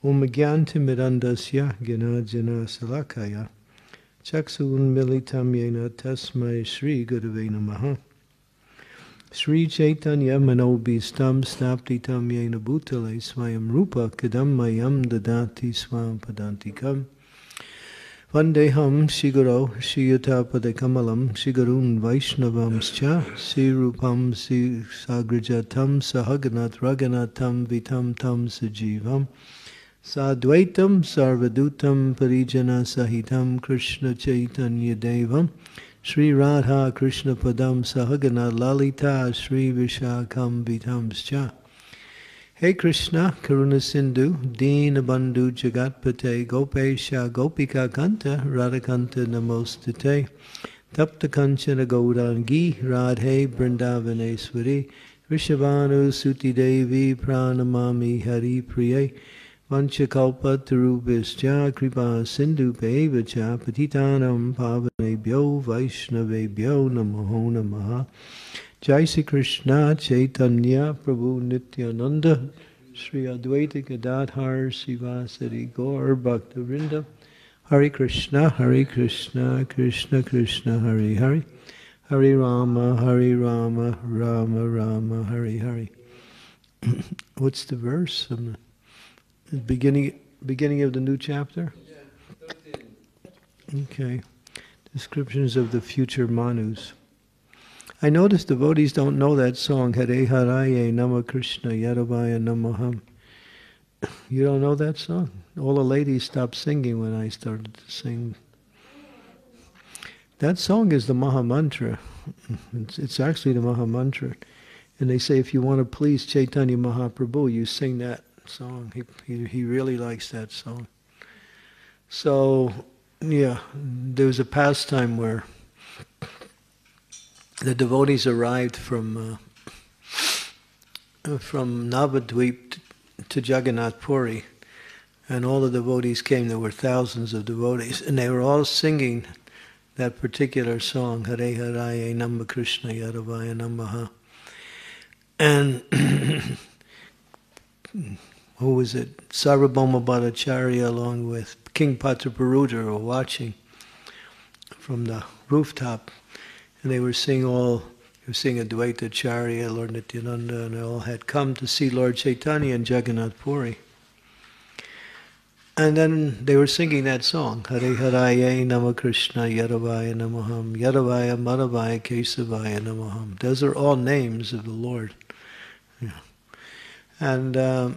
Om Gyantimirandasya Ginajana Salakaya Chaksun Militam Yena Tasmai Sri Gurave Namaha Sri Chaitanya Manobistam Snaptitam Yena Bhutale Swayam Rupa Kadam Mayam Dadati Swam Padantikam Vandeham Shiguro Shiyatapade Kamalam Shigurun Vaishnavamscha Sirupam Sagrajatam Sahaganat Raganatam Vitam Tam Sajivam Sadvaitam Sarvadutam Parijana Sahitam Krishna Chaitanya Devam. Sri Radha Krishna Padam Sahagana Lalita Sri Vishakam Vitamscha Hey Krishna, Karuna Sindhu, Deen Bandhu Jagatpate, Gopesha Gopika Kanta, Radhakanta Namostate, Tapta Kanchana Gaurangi, Radhe Brindavaneshwari, Rishabhanu Suti Devi, Pranamami Hari Priye, Vanchakalpa Tarubhischa, Kripa Sindhu Pevacha, Patitanam Pavanebhyo, Vaishnavebhyo, Namo Namaha. Jai Sri Krishna Chaitanya Prabhu Nityananda Sri Advaita Gadadhar Sivasari Gaur Bhaktivinoda Hari Krishna Hari Krishna Krishna Krishna Hari Hari Hari Rama Hari Rama Rama Rama Hari Hari What's the verse? Um, beginning beginning of the new chapter? Okay. Descriptions of the future Manus. I notice devotees don't know that song, Hare Haraye Nama Krishna Yadavaya Namaham. You don't know that song? All the ladies stopped singing when I started to sing. That song is the Maha Mantra. It's, it's actually the Maha Mantra. And they say if you want to please Chaitanya Mahaprabhu, you sing that song. He, he, he really likes that song. So, yeah, there was a pastime where the devotees arrived from uh, from Navadvip to Jagannath Puri, and all the devotees came. There were thousands of devotees, and they were all singing that particular song, Hare Haraye Nama Krishna Yadavaya Namaha. And who was it? Sarvabhauma Bhattacharya along with King Prataparudra were watching from the rooftop and they were seeing all, they were seeing Advaita Charya, Lord Nityananda, and they all had come to see Lord Chaitanya in Jagannath Puri. And then they were singing that song, Hare Haraye Nama Krishna Yadavaya Namaham, Yadavaya Madhavaya Kesavaya Namaham. Those are all names of the Lord. Yeah. And uh,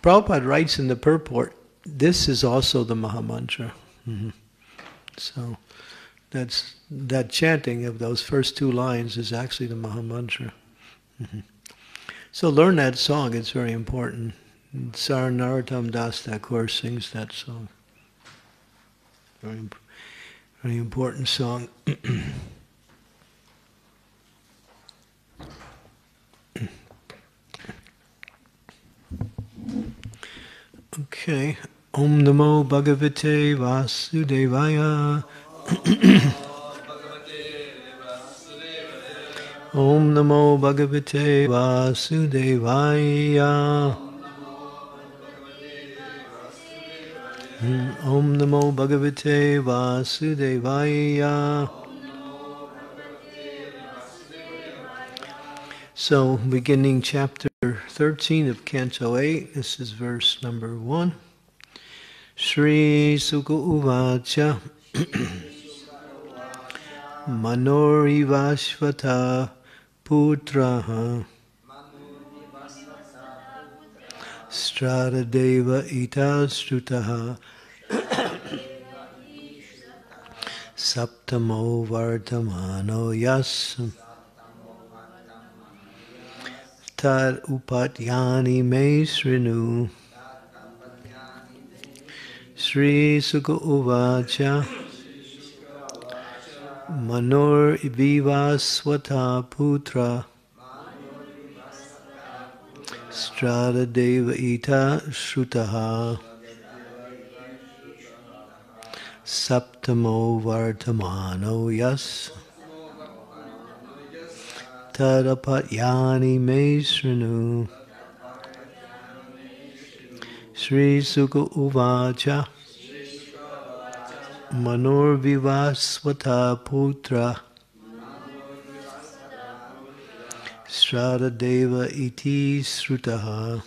Prabhupada writes in the purport, this is also the Maha Mantra. Mm-hmm. So that's that chanting of those first two lines is actually the Maha Mantra. Mm-hmm. So learn that song, it's very important. Sar Narottam Das Thakur sings that song. Very, very important song. okay. Om Namo Bhagavate Vasudevaya. Om Namo Bhagavate Vasudevaya. Hmm. Om Namo Bhagavate Vasudevaya. So, beginning chapter 13 of Canto 8, this is verse number 1. Sri Sukha Uvacha Manorivashvata Putraha Stradadeva Itashrutaha Saptamo Vartamano Yas तत् उपाध्यानि मे श्रृणु श्रीसुक उवाच मनोर्विवास्वथा पुत्र स्त्रादेव इथा श्रुतः सप्तमो वर्धमानो यस् Tadapatyani Me Srinu Sri Sukha Uvacha Manurvivasvata Putra Stradadeva iti srutaha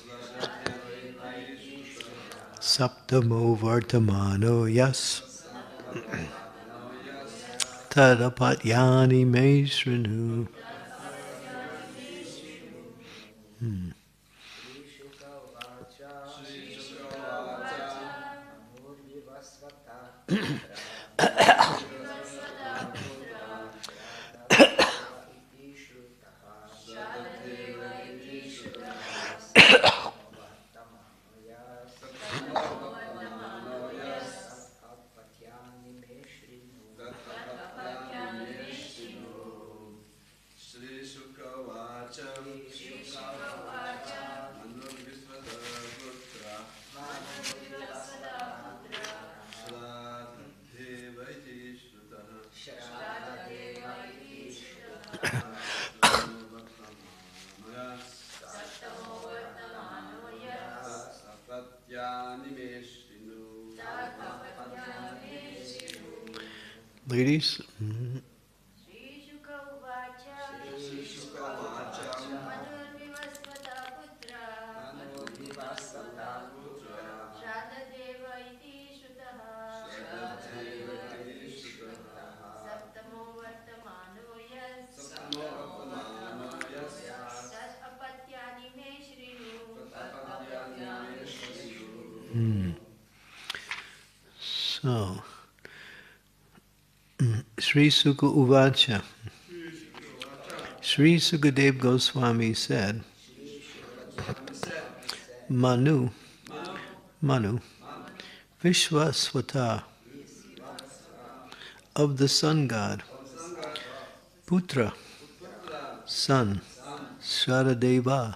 Saptamo Vartamano Yas Tadapatyani Me hmm. Ladies? Mm-hmm. Sri Sukha Uvacha. Sri Sukadev Goswami said, Manu, Manu, Vishwaswata, of the sun god, Putra, son, Shradadeva,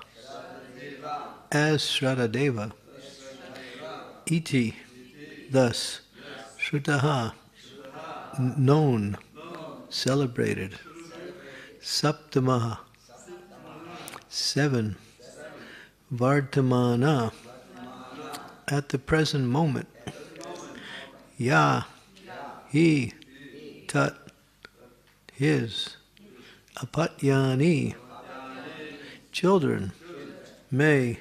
as Shradadeva, iti, thus, Shrutaha, known, celebrated. Saptamaha, seven. Vartamana, at the present moment. Ya, he, tat, his. Apatyani, children, may,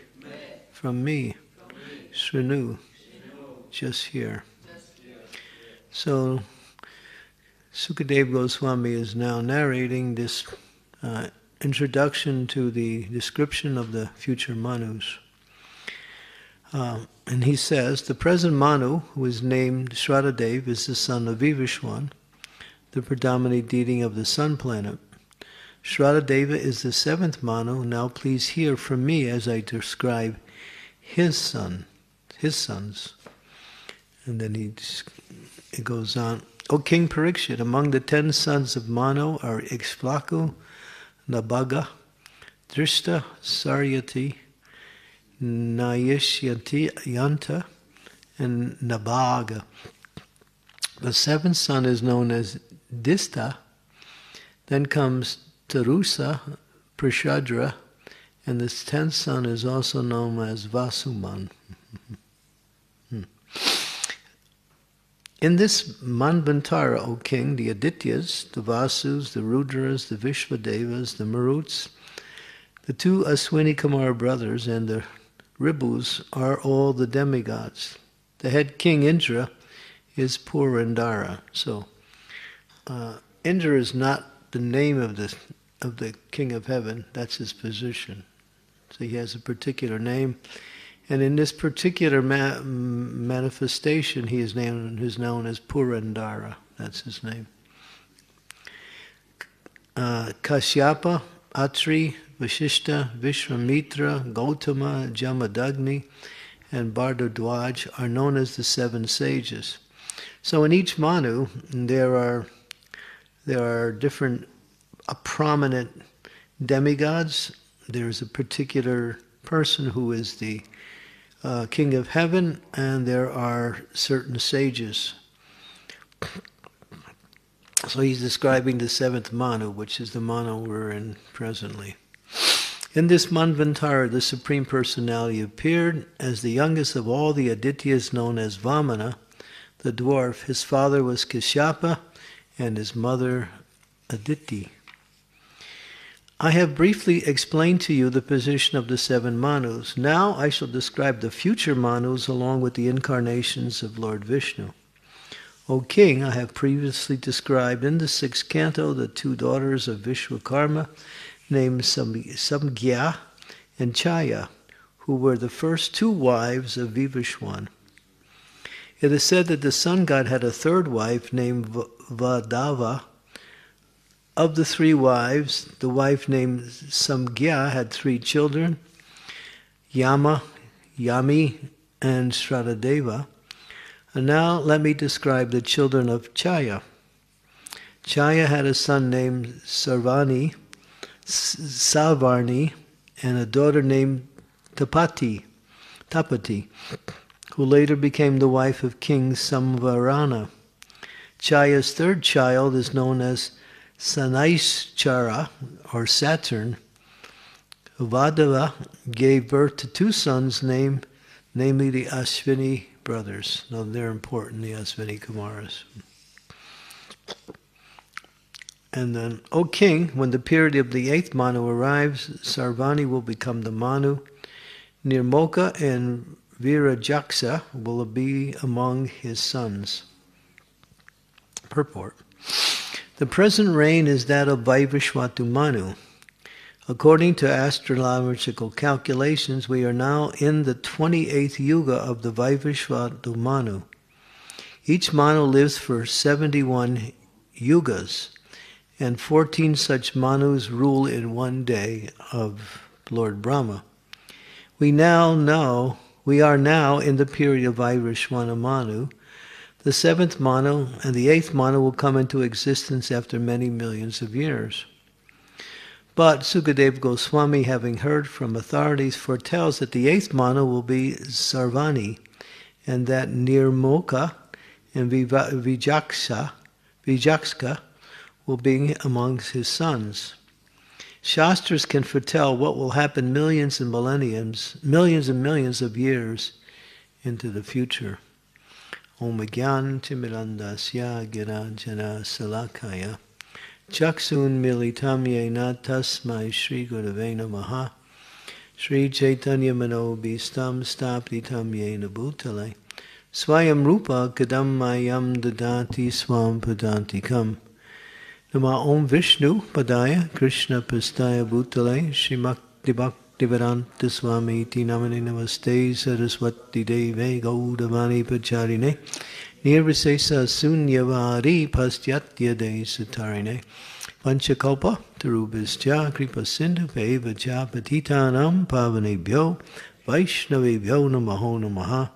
from me. Srinu, just here. So, Sukadev Goswami is now narrating this uh, introduction to the description of the future Manus. Uh, and he says, the present Manu, who is named Shradadev, is the son of Vivishwan, the predominant deity of the sun planet. Shradadeva is the seventh Manu. Now please hear from me as I describe his son, his sons. And then he it goes on. O King Parikshit, among the ten sons of Manu are Ikshvaku, Nabaga, Drishta, Saryati, Nayishyati, Yanta, and Nabaga. The seventh son is known as Dista. Then comes Tarusa, Prashadra, and the tenth son is also known as Vasuman. hmm. In this Manvantara, O king, the Adityas, the Vasus, the Rudras, the Vishvadevas, the Maruts, the two Aswini Kumar brothers, and the Ribus are all the demigods. The head king Indra is Purandara. So, uh, Indra is not the name of the of the king of heaven. That's his position. So he has a particular name. And in this particular ma- manifestation, he is named is known as Purandara. That's his name. Uh, Kashyapa, Atri, Vashishta, Vishwamitra, Gautama, Jamadagni, and Bharadwaj are known as the seven sages. So in each Manu, there are there are different uh, prominent demigods. There's a particular person who is the uh, king of heaven, and there are certain sages. So he's describing the seventh Manu, which is the Manu we're in presently. In this Manvantara, the Supreme Personality appeared as the youngest of all the Adityas known as Vamana, the dwarf. His father was Kashyapa and his mother Aditi. I have briefly explained to you the position of the seven Manus. Now I shall describe the future Manus along with the incarnations of Lord Vishnu. O king, I have previously described in the sixth canto the two daughters of Vishwakarma named Samgya and Chaya, who were the first two wives of Vivishwan. It is said that the sun god had a third wife named Vadava of the three wives, the wife named Samgya had three children Yama, Yami, and Sradadeva. And now let me describe the children of Chaya. Chaya had a son named Sarvani, Savarni, and a daughter named Tapati, Tapati, who later became the wife of King Samvarana. Chaya's third child is known as Sanaishchara, or Saturn, Vadava gave birth to two sons named, namely the Ashvini brothers. Now they're important, the Ashvini Kumaras. And then, O king, when the period of the eighth Manu arrives, Sarvani will become the Manu. Nirmoka and Virajaksa will be among his sons. Purport. The present reign is that of Vaivasvata Manu. According to astrological calculations, we are now in the 28th yuga of the Vaivasvata Manu. Each Manu lives for 71 yugas, and 14 such Manus rule in one day of Lord Brahma. We now know, we are now in the period of Vaivasvata Manu, the seventh Manu and the eighth Manu will come into existence after many millions of years. But Sukadeva Goswami, having heard from authorities, foretells that the eighth Manu will be Sarvani, and that Nirmoka and Vijaksa, Vijakska will be amongst his sons. Shastras can foretell what will happen millions and millenniums, millions and millions of years into the future. Om Gyantimirandasya Girajana Salakaya. Chaksun Militam Yena Tasmai Shri Gurave Namaha. Shri Chaitanya Mano Bistam Stapitam Yena Bhutale Swayam Rupa Kadam Mayam Dadati Swam Padantikam Nama Om Vishnu Padaya Krishna Pastaya Bhutale Shimakti Bhakti Bhaktivedanta Swami Iti Namane Namaste Saraswati Deve Gaudavani Pacharine Nirvisesa Sunyavari Pastyatya De Satarine Panchakalpa Tarubhischa Kripa Sindhu Peva Cha Patitanam Pavanebhyo Vaishnavebhyo Namaho Namaha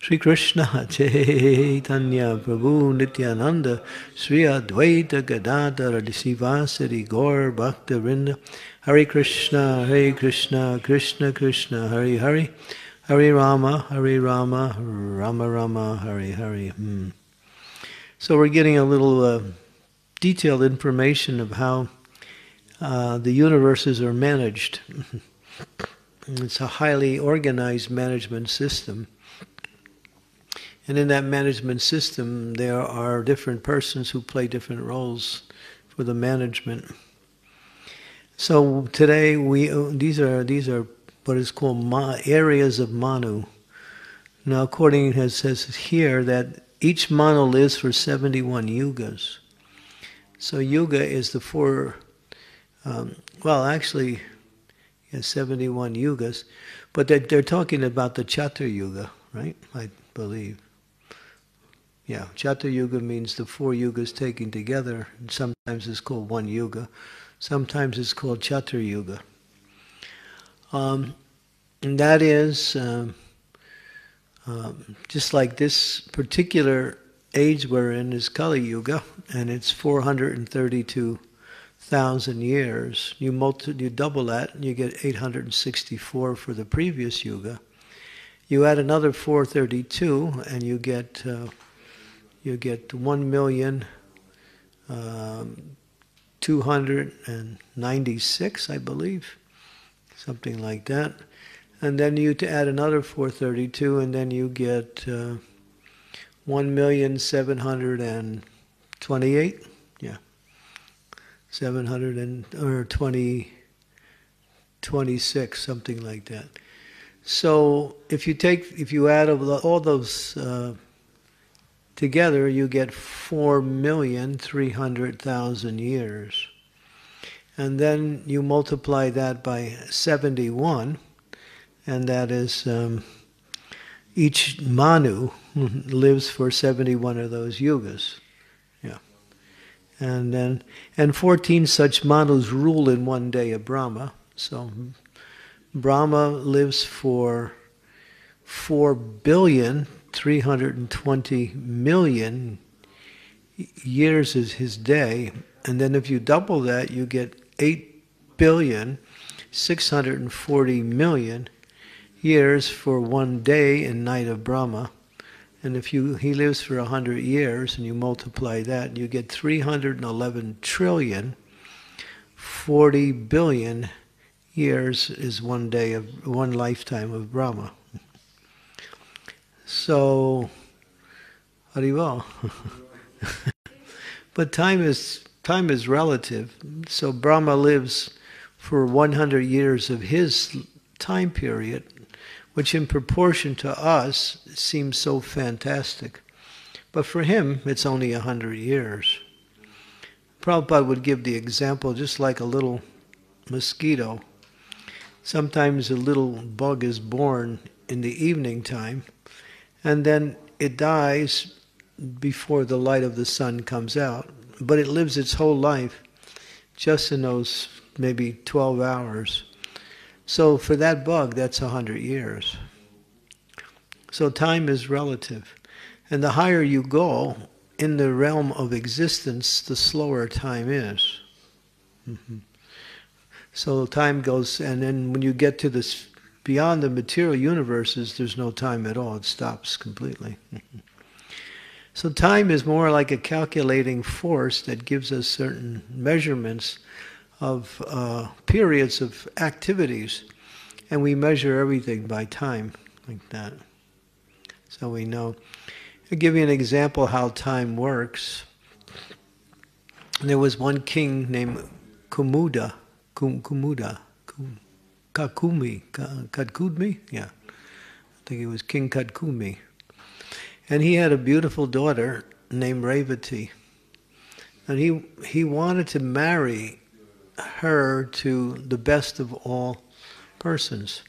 Sri Krishna Chaitanya Prabhu Nityananda Sri Advaita Gadadhara Sivasari Gaur Bhakta Vrinda Hare Krishna, Hare Krishna, Krishna Krishna, Hare Hare, Hare Rama, Hare Rama, Rama Rama, Hare Hare. Hmm. So we're getting a little uh, detailed information of how uh, the universes are managed. it's a highly organized management system. And in that management system, there are different persons who play different roles for the management. So today we these are these are what is called ma, areas of manu. Now, according it says here that each manu lives for seventy-one yugas. So yuga is the four. Um, well, actually, yeah, seventy-one yugas, but they're, they're talking about the Chatur Yuga, right? I believe. Yeah, Chatur Yuga means the four yugas taken together, and sometimes it's called one yuga. Sometimes it's called Chatur Yuga. Um, and that is um, um, just like this particular age we're in is Kali Yuga, and it's 432,000 years. You, multi- you double that, and you get 864 for the previous Yuga. You add another 432, and you get uh, you get 1 million. Um, 296, I believe. something like that. And then you to add another 432, and then you get uh, 1,728. Yeah. 700 and, or 20, 26, something like that. So if you take, if you add all those uh, together, you get 4,300,000 years. And then you multiply that by 71, and that is um, each Manu lives for 71 of those yugas. Yeah. And then, and 14 such Manus rule in one day of Brahma. So Brahma lives for 4 billion 320 million years is his day. And then if you double that, you get 8 billion 640 million years for one day and night of Brahma. And if you he lives for 100 years and you multiply that, you get 311 trillion 40 billion years is one day of one lifetime of Brahma. So, Haribol. but time is time is relative. So Brahma lives for 100 years of his time period, which in proportion to us seems so fantastic. But for him, it's only 100 years. Prabhupada would give the example just like a little mosquito Sometimes a little bug is born in the evening time, and then it dies before the light of the sun comes out. But it lives its whole life just in those maybe 12 hours. So for that bug, that's 100 years. So time is relative. And the higher you go in the realm of existence, the slower time is. Mm-hmm. So time goes, and then when you get to this beyond the material universes, there's no time at all. It stops completely. so time is more like a calculating force that gives us certain measurements of uh, periods of activities, and we measure everything by time like that. So we know. I'll give you an example how time works. There was one king named Kumuda Kum, Kumuda, Kakumi, Kadkudmi, yeah. I think it was King Kadkumi. And he had a beautiful daughter named Revati. And he, he wanted to marry her to the best of all persons.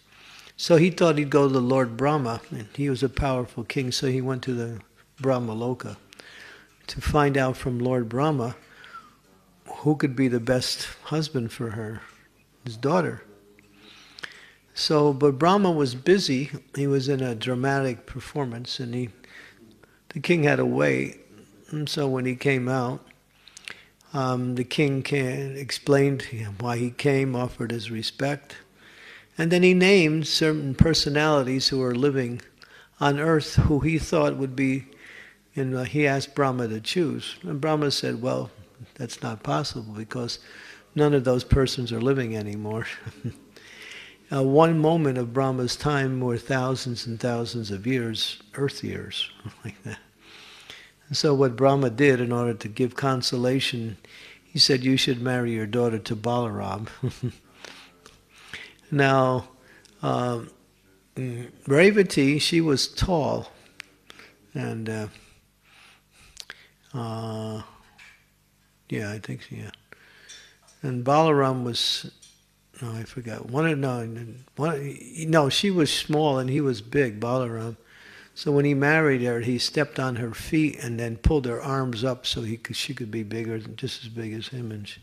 So he thought he'd go to the Lord Brahma, and he was a powerful king, so he went to the Brahma Loka to find out from Lord Brahma who could be the best husband for her? His daughter. So, but Brahma was busy. He was in a dramatic performance, and he, the king had to wait. And so when he came out, um, the king can, explained why he came, offered his respect, and then he named certain personalities who were living on earth who he thought would be. And uh, he asked Brahma to choose, and Brahma said, "Well, that's not possible because none of those persons are living anymore. uh, one moment of Brahma's time were thousands and thousands of years, earth years, like that. And so what Brahma did in order to give consolation, he said, you should marry your daughter to Balaram. now, Revati, she was tall, and uh, uh, yeah, I think so, yeah. And Balaram was, no, I forgot. One, no, one, no, she was small and he was big, Balaram. So when he married her, he stepped on her feet and then pulled her arms up so he could, she could be bigger, just as big as him. And, she,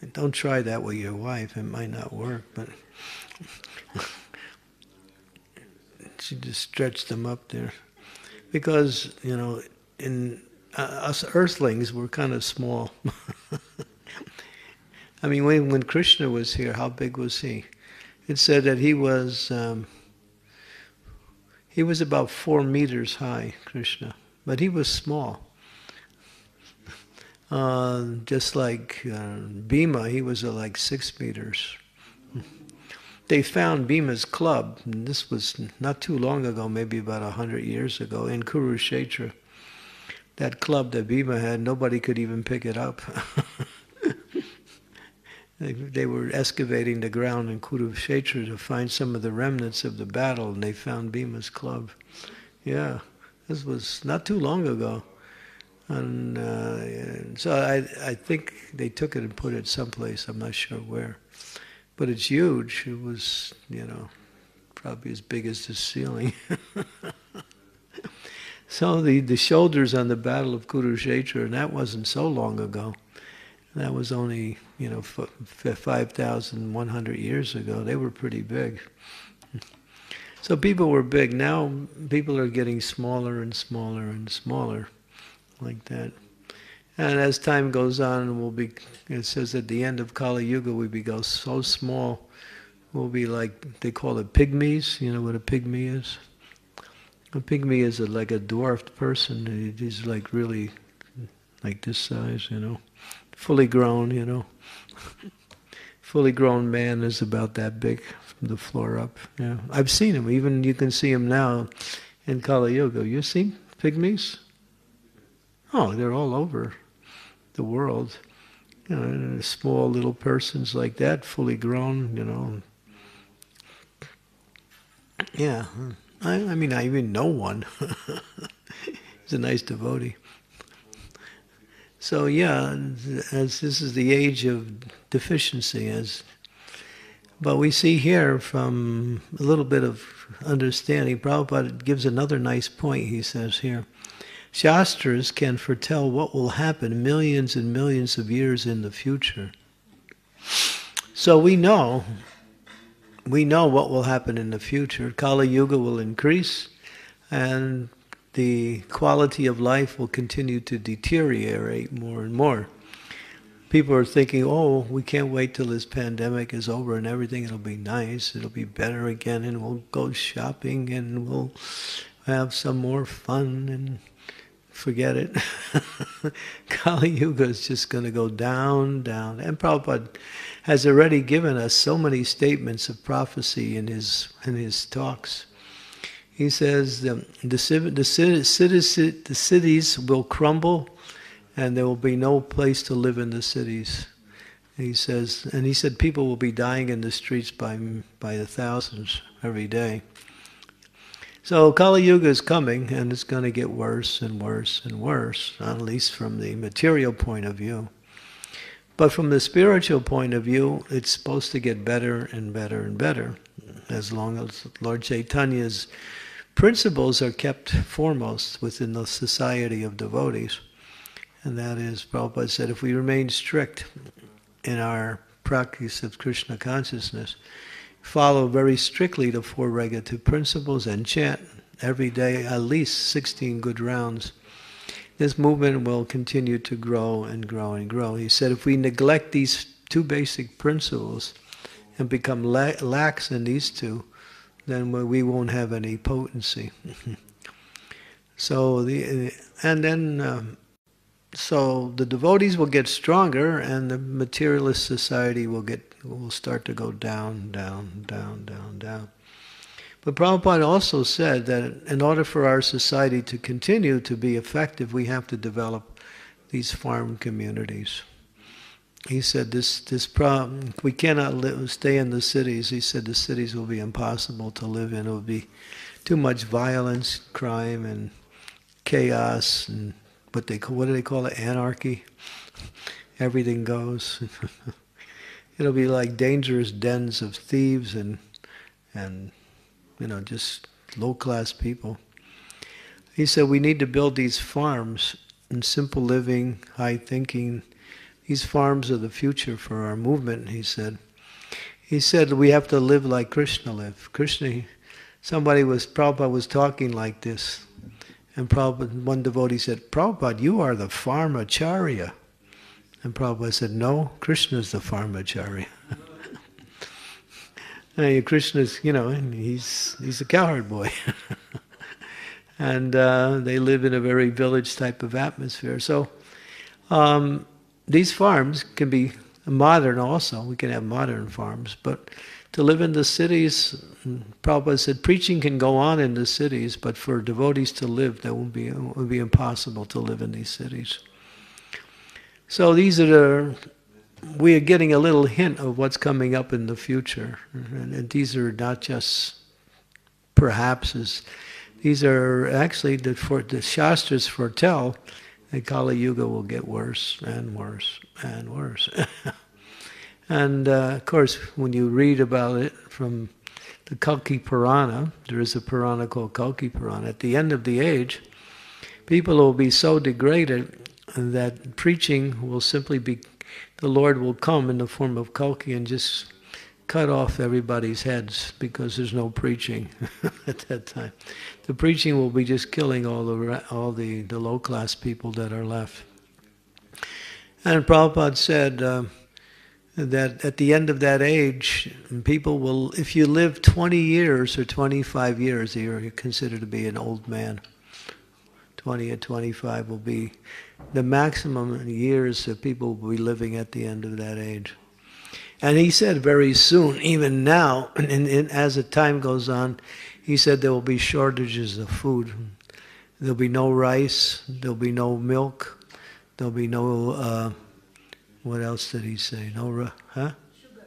and don't try that with your wife; it might not work. But she just stretched them up there, because you know, in uh, us earthlings were kind of small. I mean, when, when Krishna was here, how big was he? It said that he was um, he was about four meters high, Krishna, but he was small. Uh, just like uh, Bhima, he was uh, like six meters. they found Bhima's club, this was not too long ago, maybe about a hundred years ago, in Kurukshetra. That club that Bhima had, nobody could even pick it up. they, they were excavating the ground in Kurukshetra to find some of the remnants of the battle, and they found Bhima's club. Yeah, this was not too long ago. And, uh, so I, I think they took it and put it someplace, I'm not sure where. But it's huge. It was, you know, probably as big as the ceiling. so the, the shoulders on the Battle of Kurukshetra, and that wasn't so long ago. That was only, you know, 5,100 years ago. They were pretty big. So people were big. Now people are getting smaller and smaller and smaller, like that. And as time goes on, we'll be. It says at the end of Kali Yuga, we'll become so small. We'll be like they call it pygmies. You know what a pygmy is? A pygmy is a, like a dwarfed person. He's like really like this size, you know, fully grown, you know. fully grown man is about that big from the floor up. Yeah, I've seen him. Even you can see him now in Kali Yuga. You seen pygmies? Oh, they're all over the world. You know, small little persons like that, fully grown. You know. Yeah, I, I mean, I even know one. He's a nice devotee. So yeah, as this is the age of deficiency, as but we see here from a little bit of understanding, Prabhupada gives another nice point, he says here. Shastras can foretell what will happen millions and millions of years in the future. So we know, we know what will happen in the future. Kali Yuga will increase and the quality of life will continue to deteriorate more and more people are thinking, oh, we can't wait till this pandemic is over and everything, it'll be nice, it'll be better again, and we'll go shopping and we'll have some more fun and forget it. Kali Yuga is just going to go down, down. And Prabhupada has already given us so many statements of prophecy in his, in his talks. He says the, the, the, cities, the cities will crumble and there will be no place to live in the cities. He says, and he said people will be dying in the streets by, by the thousands every day. So Kali Yuga is coming, and it's going to get worse and worse and worse, at least from the material point of view. But from the spiritual point of view, it's supposed to get better and better and better, as long as Lord Chaitanya's principles are kept foremost within the society of devotees. And that is, Prabhupada said, if we remain strict in our practice of Krishna consciousness, follow very strictly the four regulative principles and chant every day at least 16 good rounds, this movement will continue to grow and grow and grow. He said if we neglect these two basic principles and become lax in these two, then we won't have any potency. so the and then um, so the devotees will get stronger and the materialist society will get will start to go down, down, down, down, down. But Prabhupada also said that in order for our society to continue to be effective, we have to develop these farm communities. He said this this problem we cannot live, stay in the cities. He said the cities will be impossible to live in. It will be too much violence, crime, and chaos, and what they what do they call it? Anarchy. Everything goes. It'll be like dangerous dens of thieves and and you know just low class people. He said we need to build these farms and simple living, high thinking. These farms are the future for our movement. He said. He said we have to live like Krishna lived. Krishna, somebody was Prabhupada was talking like this and Prabhupada, one devotee said, Prabhupada, you are the Pharmacharya. And Prabhupada said, no, Krishna is the Pharmacharya. and Krishna's, you know, he's, he's a cowherd boy. and uh, they live in a very village type of atmosphere. So um, these farms can be modern also. We can have modern farms, but to live in the cities, Prabhupada said, preaching can go on in the cities, but for devotees to live, that would be, would be impossible to live in these cities. So these are the, we are getting a little hint of what's coming up in the future. And, and these are not just perhaps, these are actually the, for, the Shastras foretell that Kali Yuga will get worse and worse and worse. and uh, of course, when you read about it from the Kalki Purana, there is a Purana called Kalki Purana, at the end of the age, people will be so degraded that preaching will simply be, the Lord will come in the form of Kalki and just cut off everybody's heads because there's no preaching at that time. The preaching will be just killing all the all the, the low class people that are left. And Prabhupada said uh, that at the end of that age, people will, if you live 20 years or 25 years, you're considered to be an old man. 20 or 25 will be the maximum years that people will be living at the end of that age. And he said very soon, even now, and, as the time goes on, he said there will be shortages of food. There'll be no rice, there'll be no milk, there'll be no, uh, what else did he say? No, huh? Sugar.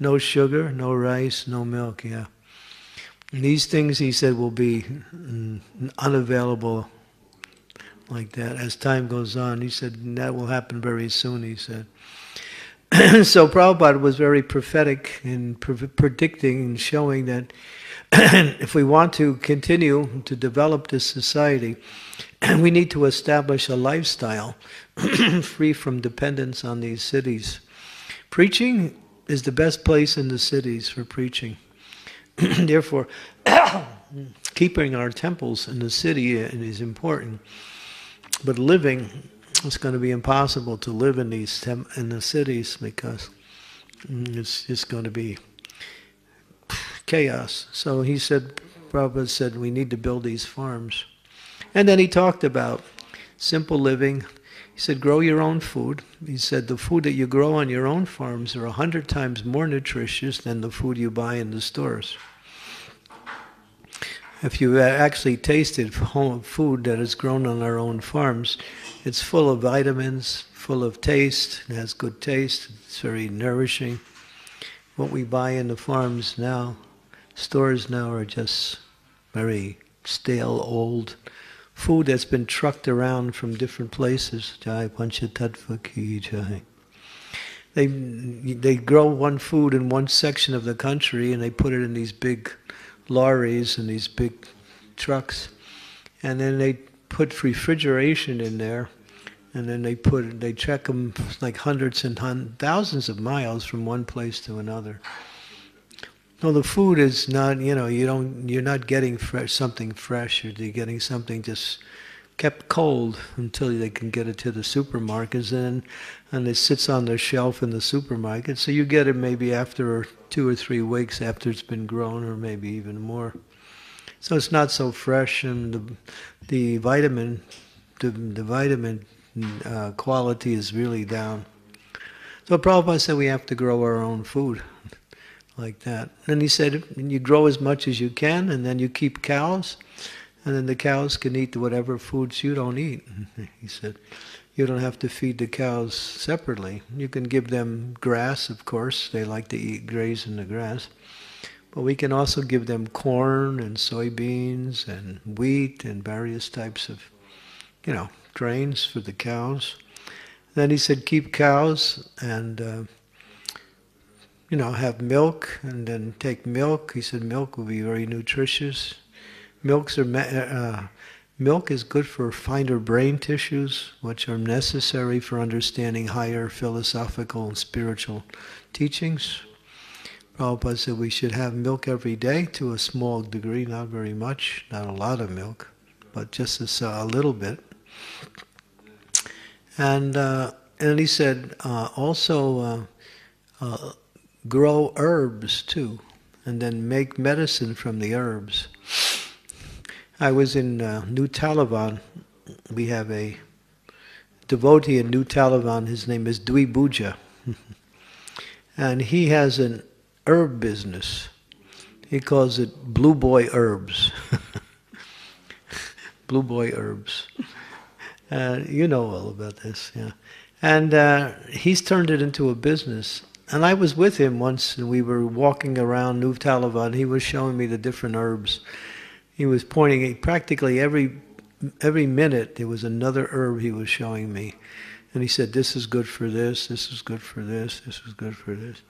No sugar, no rice, no milk, yeah. And these things, he said, will be mm, unavailable like that as time goes on. He said that will happen very soon, he said. so Prabhupada was very prophetic in pre- predicting and showing that if we want to continue to develop this society, we need to establish a lifestyle free from dependence on these cities. Preaching is the best place in the cities for preaching. Therefore, keeping our temples in the city is important. But living it's going to be impossible to live in these in the cities because mm, it's just going to be chaos. So he said, Prabhupada said, we need to build these farms. And then he talked about simple living. He said, grow your own food. He said, the food that you grow on your own farms are a hundred times more nutritious than the food you buy in the stores. If you actually tasted home food that is grown on our own farms, it's full of vitamins, full of taste, it has good taste, it's very nourishing. What we buy in the farms now, stores now are just very stale, old food that's been trucked around from different places. Jai Panchatattva ki jai. They, they grow one food in one section of the country and they put it in these big lorries and these big trucks, and then they put refrigeration in there, and then they put they check them like hundreds and hun- thousands of miles from one place to another. No, the food is not. You know, you don't. You're not getting fresh something fresh. You're getting something just kept cold until they can get it to the supermarkets and and it sits on the shelf in the supermarket so you get it maybe after two or three weeks after it's been grown or maybe even more so it's not so fresh and the, the vitamin the, the vitamin uh, quality is really down so Prabhupada said we have to grow our own food like that and he said you grow as much as you can and then you keep cows and then the cows can eat whatever foods you don't eat. He said, you don't have to feed the cows separately. You can give them grass, of course. They like to eat, graze in the grass. But we can also give them corn and soybeans and wheat and various types of, you know, grains for the cows. Then he said, keep cows and, uh, you know, have milk and then take milk. He said milk will be very nutritious. Milks are uh, milk is good for finer brain tissues, which are necessary for understanding higher philosophical and spiritual teachings. Prabhupada said we should have milk every day to a small degree, not very much, not a lot of milk, but just a, a little bit. And uh, and he said uh, also uh, uh grow herbs too, and then make medicine from the herbs. I was in uh, New Talavan. We have a devotee in New Talavan. His name is Dwi Buja. and he has an herb business. He calls it Blue Boy Herbs. Blue Boy Herbs. Uh, you know all about this, yeah. And uh, he's turned it into a business. And I was with him once, and we were walking around New Talavan. He was showing me the different herbs. He was pointing practically every every minute. There was another herb he was showing me, and he said, "This is good for this. This is good for this. This is good for this."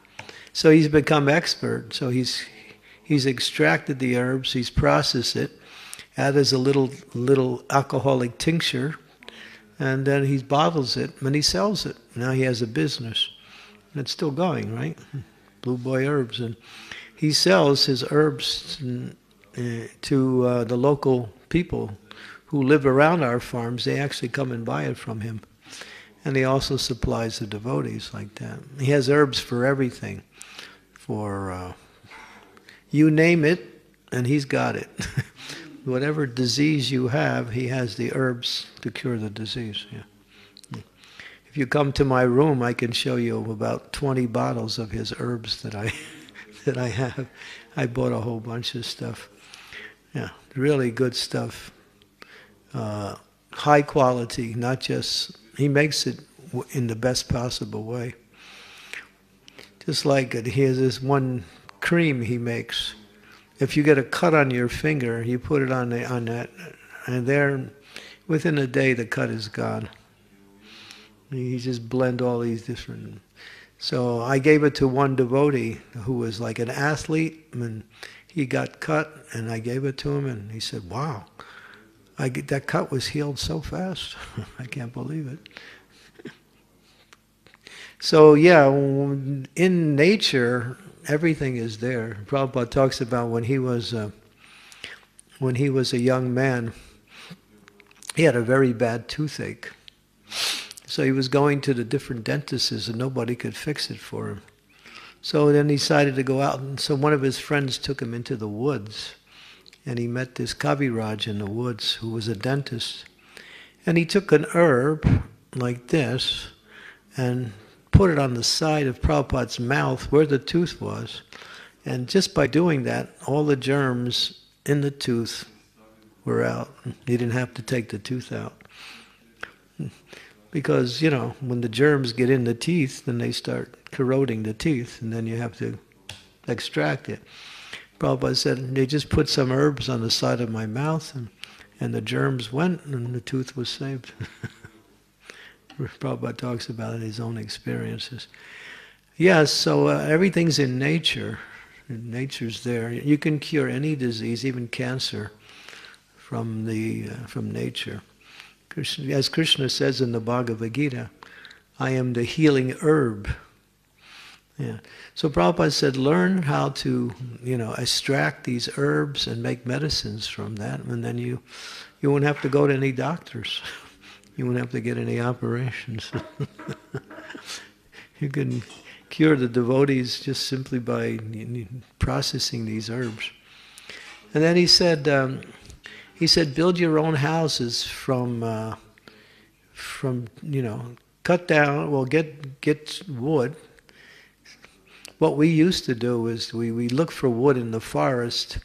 So he's become expert. So he's he's extracted the herbs. He's processed it, added a little little alcoholic tincture, and then he bottles it and he sells it. Now he has a business. And it's still going, right? Blue Boy Herbs. And he sells his herbs uh, to uh, the local people who live around our farms. They actually come and buy it from him. And he also supplies the devotees like that. He has herbs for everything. For uh, you name it, and he's got it. Whatever disease you have, he has the herbs to cure the disease. Yeah you come to my room, I can show you about 20 bottles of his herbs that I that I have. I bought a whole bunch of stuff. Yeah, really good stuff. Uh, high quality, not just he makes it in the best possible way. Just like it, he has this one cream he makes. If you get a cut on your finger, you put it on the, on that, and there, within a day, the cut is gone. He just blend all these different. So I gave it to one devotee who was like an athlete, and he got cut, and I gave it to him, and he said, "Wow, I get, that cut was healed so fast. I can't believe it." so yeah, in nature, everything is there. Prabhupada talks about when he was uh, when he was a young man, he had a very bad toothache so he was going to the different dentists and nobody could fix it for him. So then he decided to go out, and so one of his friends took him into the woods, and he met this Kaviraj in the woods who was a dentist. And he took an herb like this and put it on the side of Prabhupada's mouth where the tooth was. And just by doing that, all the germs in the tooth were out. He didn't have to take the tooth out because you know when the germs get in the teeth then they start corroding the teeth and then you have to extract it. Prabhupada said they just put some herbs on the side of my mouth and, and the germs went and the tooth was saved. Prabhupada talks about his own experiences. Yes so uh, everything's in nature. Nature's there. You can cure any disease even cancer from the uh, from nature Krishna, as Krishna says in the Bhagavad Gita, I am the healing herb. Yeah. So Prabhupada said, learn how to, you know, extract these herbs and make medicines from that, and then you, you won't have to go to any doctors. You won't have to get any operations. you can cure the devotees just simply by processing these herbs. And then he said, um, he said, build your own houses from, uh, from you know, cut down, well, get, get wood. What we used to do is we, we look for wood in the forest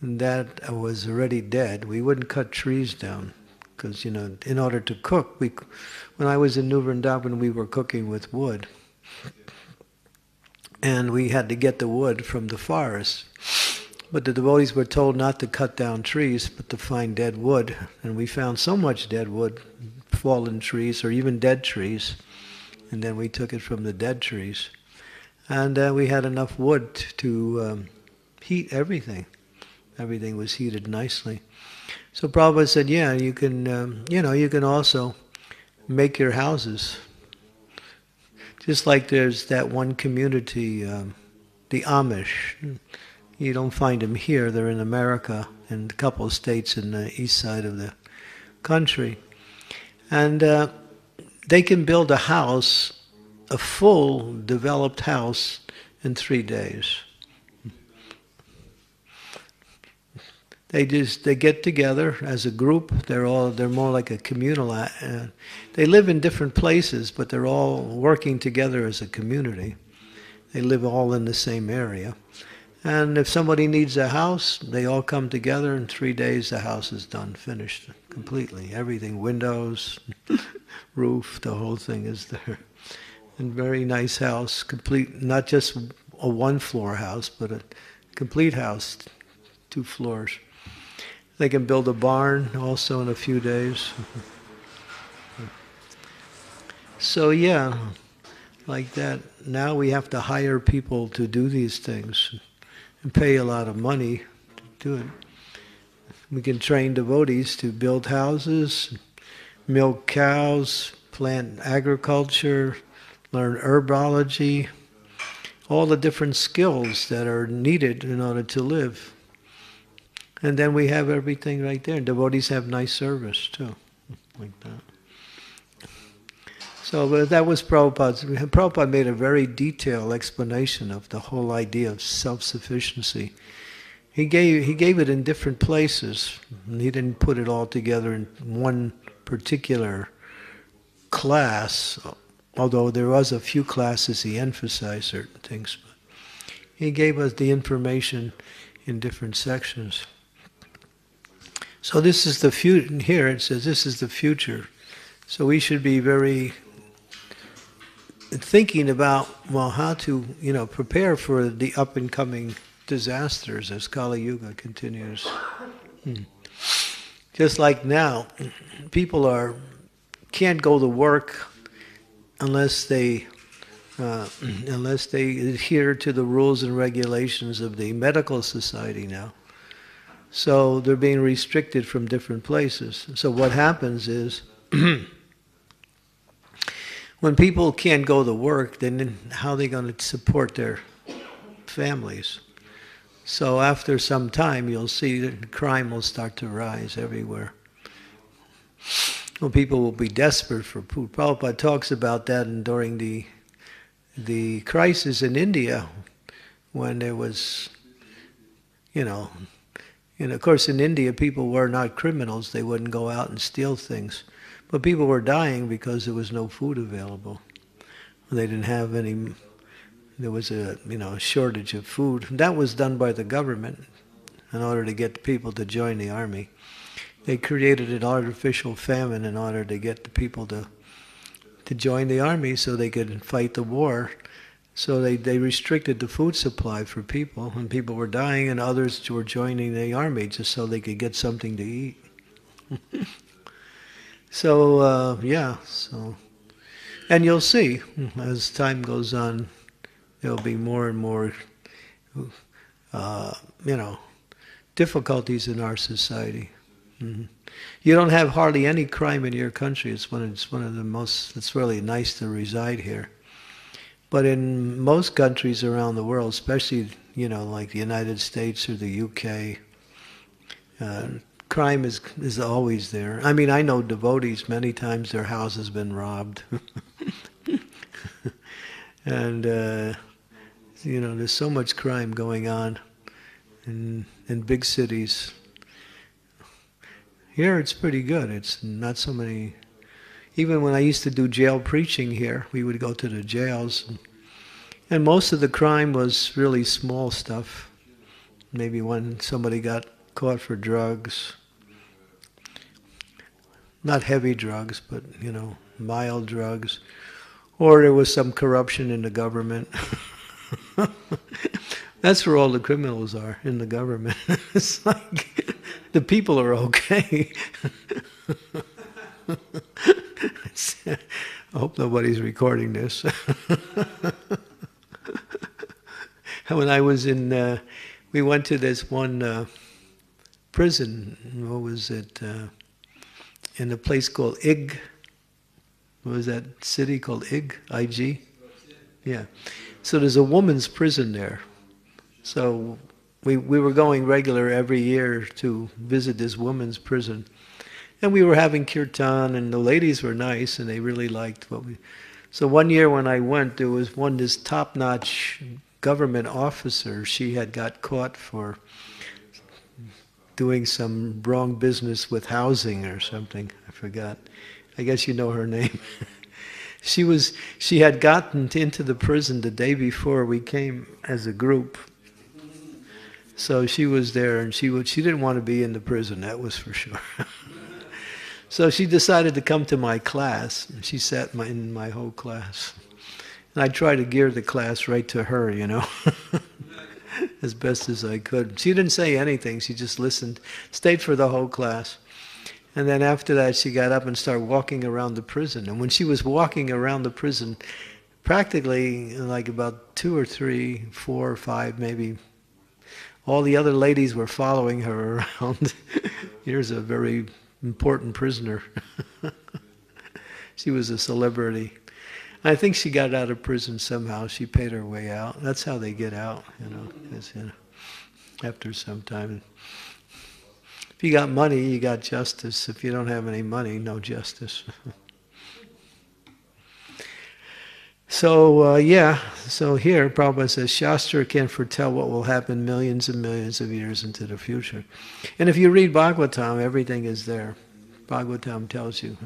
that was already dead. We wouldn't cut trees down because, you know, in order to cook, we, when I was in New Vrindavan, we were cooking with wood. And we had to get the wood from the forest. But the devotees were told not to cut down trees, but to find dead wood. And we found so much dead wood, fallen trees, or even dead trees. And then we took it from the dead trees. And uh, we had enough wood to um, heat everything. Everything was heated nicely. So Prabhupada said, yeah, you can, um, you know, you can also make your houses. Just like there's that one community, um, the Amish you don't find them here. They're in America and a couple of states in the east side of the country. And uh, they can build a house, a full developed house, in three days. They just they get together as a group. They're all they're more like a communal. Uh, they live in different places, but they're all working together as a community they live all in the same area. And if somebody needs a house, they all come together. In three days, the house is done, finished completely. Everything, windows, roof, the whole thing is there. And very nice house, complete, not just a one-floor house, but a complete house, two floors. They can build a barn also in a few days. so yeah, like that. Now we have to hire people to do these things and pay a lot of money to do it. We can train devotees to build houses, milk cows, plant agriculture, learn herbology, all the different skills that are needed in order to live. And then we have everything right there. Devotees have nice service too, like that. So that was Prabhupada's. Prabhupada made a very detailed explanation of the whole idea of self-sufficiency. He gave, he gave it in different places. He didn't put it all together in one particular class, although there was a few classes he emphasized certain things. But he gave us the information in different sections. So this is the future. Here it says this is the future. So we should be very thinking about well how to you know prepare for the up and coming disasters as Kali Yuga continues. Hmm. Just like now, people are can't go to work unless they uh, unless they adhere to the rules and regulations of the medical society now. So they're being restricted from different places. So what happens is when people can't go to work, then how are they going to support their families? So after some time, you'll see that crime will start to rise everywhere. Well, people will be desperate for food. Prabhupada talks about that and during the the crisis in India, when there was, you know, and of course in India people were not criminals; they wouldn't go out and steal things. But people were dying because there was no food available. They didn't have any. There was a you know shortage of food. That was done by the government in order to get people to join the army. They created an artificial famine in order to get the people to to join the army so they could fight the war. So they, they restricted the food supply for people, and people were dying, and others were joining the army just so they could get something to eat. So uh, yeah, so and you'll see as time goes on, there'll be more and more, uh, you know, difficulties in our society. Mm-hmm. You don't have hardly any crime in your country. It's one. Of, it's one of the most. It's really nice to reside here. But in most countries around the world, especially you know like the United States or the UK, uh, crime is is always there. I mean, I know devotees. Many times their house has been robbed, and uh, you know, there's so much crime going on in in big cities. Here, it's pretty good. It's not so many. Even when I used to do jail preaching here, we would go to the jails, and, and most of the crime was really small stuff. Maybe when somebody got caught for drugs. Not heavy drugs, but, you know, mild drugs. Or there was some corruption in the government. That's where all the criminals are, in the government. it's like the people are okay. I hope nobody's recording this. when I was in, uh, we went to this one uh, prison. What was it? Uh, in a place called Ig. What was that city called Ig? I-G? Yeah. So there's a woman's prison there. So we, we were going regular every year to visit this woman's prison. And we were having kirtan, and the ladies were nice, and they really liked what we. So one year when I went, there was one this top-notch government officer. She had got caught for doing some wrong business with housing or something. I forgot. I guess you know her name. she was she had gotten into the prison the day before we came as a group. So she was there, and she would she didn't want to be in the prison. That was for sure. so she decided to come to my class, and she sat my, in my whole class. And I tried to gear the class right to her, you know, as best as I could. She didn't say anything. She just listened, stayed for the whole class. And then after that, she got up and started walking around the prison. And when she was walking around the prison, practically like about two or three, four or five, maybe, all the other ladies were following her around. Here's a very important prisoner. she was a celebrity. I think she got out of prison somehow. She paid her way out. That's how they get out, you know, you know after some time. If you got money, you got justice. If you don't have any money, no justice. so, uh, yeah, so here Prabhupada says Shastra can't foretell what will happen millions and millions of years into the future. And if you read Bhagavatam, everything is there. Bhagavatam tells you.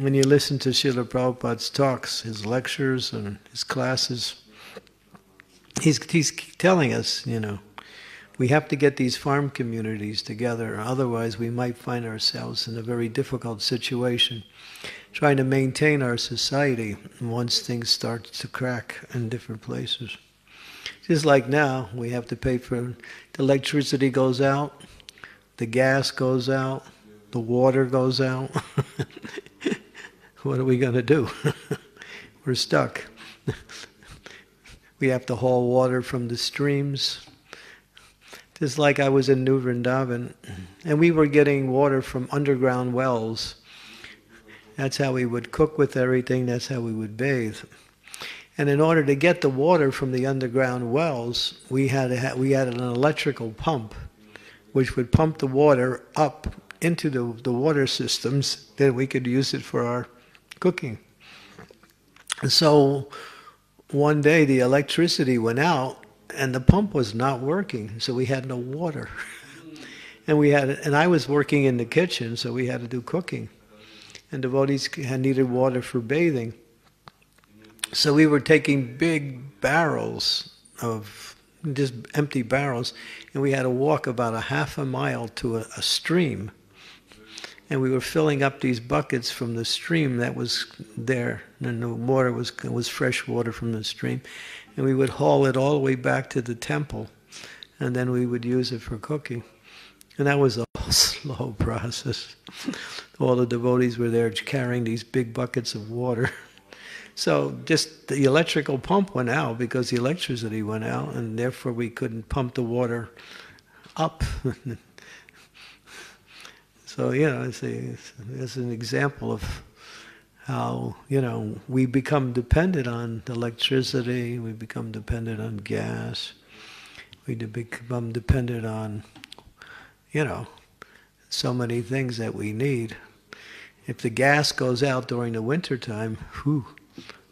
When you listen to Srila Prabhupada's talks, his lectures, and his classes, he's, he's telling us, you know, we have to get these farm communities together, otherwise we might find ourselves in a very difficult situation trying to maintain our society once things start to crack in different places. Just like now, we have to pay for the electricity goes out, the gas goes out, the water goes out. what are we going to do? We're stuck. we have to haul water from the streams. Just like I was in New Vrindavan, and we were getting water from underground wells. That's how we would cook with everything, that's how we would bathe. And in order to get the water from the underground wells, we had, ha- we had an electrical pump, which would pump the water up into the, the water systems, then we could use it for our cooking. And so one day the electricity went out and the pump was not working, so we had no water. and we had, and I was working in the kitchen, so we had to do cooking. And devotees had needed water for bathing. So we were taking big barrels of just empty barrels, and we had to walk about a half a mile to a, a stream. And we were filling up these buckets from the stream that was there, and the water was was fresh water from the stream and we would haul it all the way back to the temple, and then we would use it for cooking. And that was a slow process. all the devotees were there carrying these big buckets of water. So just the electrical pump went out because the electricity went out, and therefore we couldn't pump the water up. so you know, it's, an example of how you know we become dependent on electricity, we become dependent on gas, we become dependent on you know so many things that we need. If the gas goes out during the winter time, whew,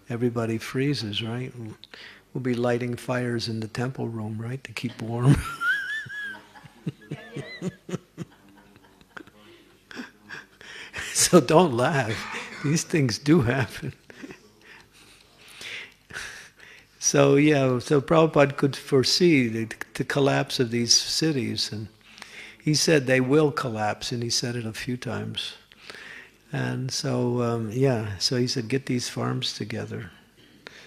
everybody freezes, right? We'll be lighting fires in the temple room, right, to keep warm. so don't laugh. These things do happen. so yeah, so Prabhupada could foresee the, the collapse of these cities, and he said they will collapse, and he said it a few times. And so um, yeah, so he said get these farms together,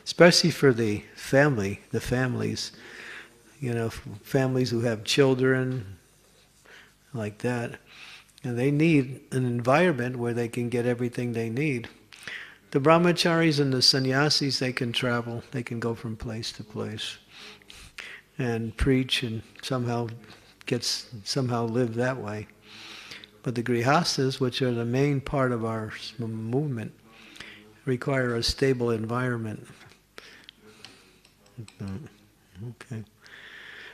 especially for the family, the families, you know, families who have children, like that. And they need an environment where they can get everything they need. The brahmacharis and the sannyasis, they can travel, they can go from place to place and preach and somehow gets somehow live that way. But the grihastas, which are the main part of our movement, require a stable environment. Mm-hmm. Okay.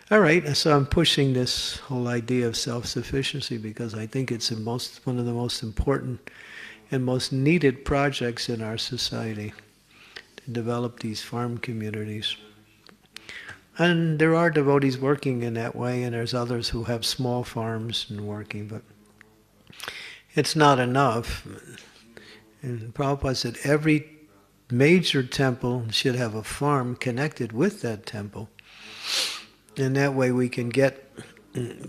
All right, so I'm pushing this whole idea of self-sufficiency because I think it's most, one of the most important and most needed projects in our society to develop these farm communities. And there are devotees working in that way, and there's others who have small farms and working, but it's not enough. And Prabhupada said every major temple should have a farm connected with that temple. And that way we can get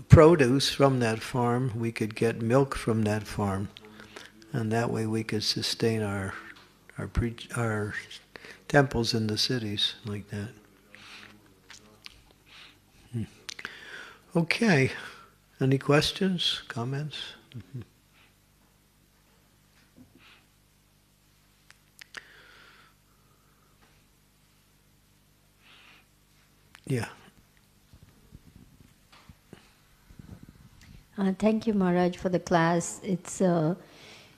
produce from that farm, we could get milk from that farm. And that way we could sustain our our pre- our temples in the cities like that. Hmm. Okay. Any questions, comments? Mm-hmm. Yeah. Uh, thank you, Maharaj, for the class. It's uh,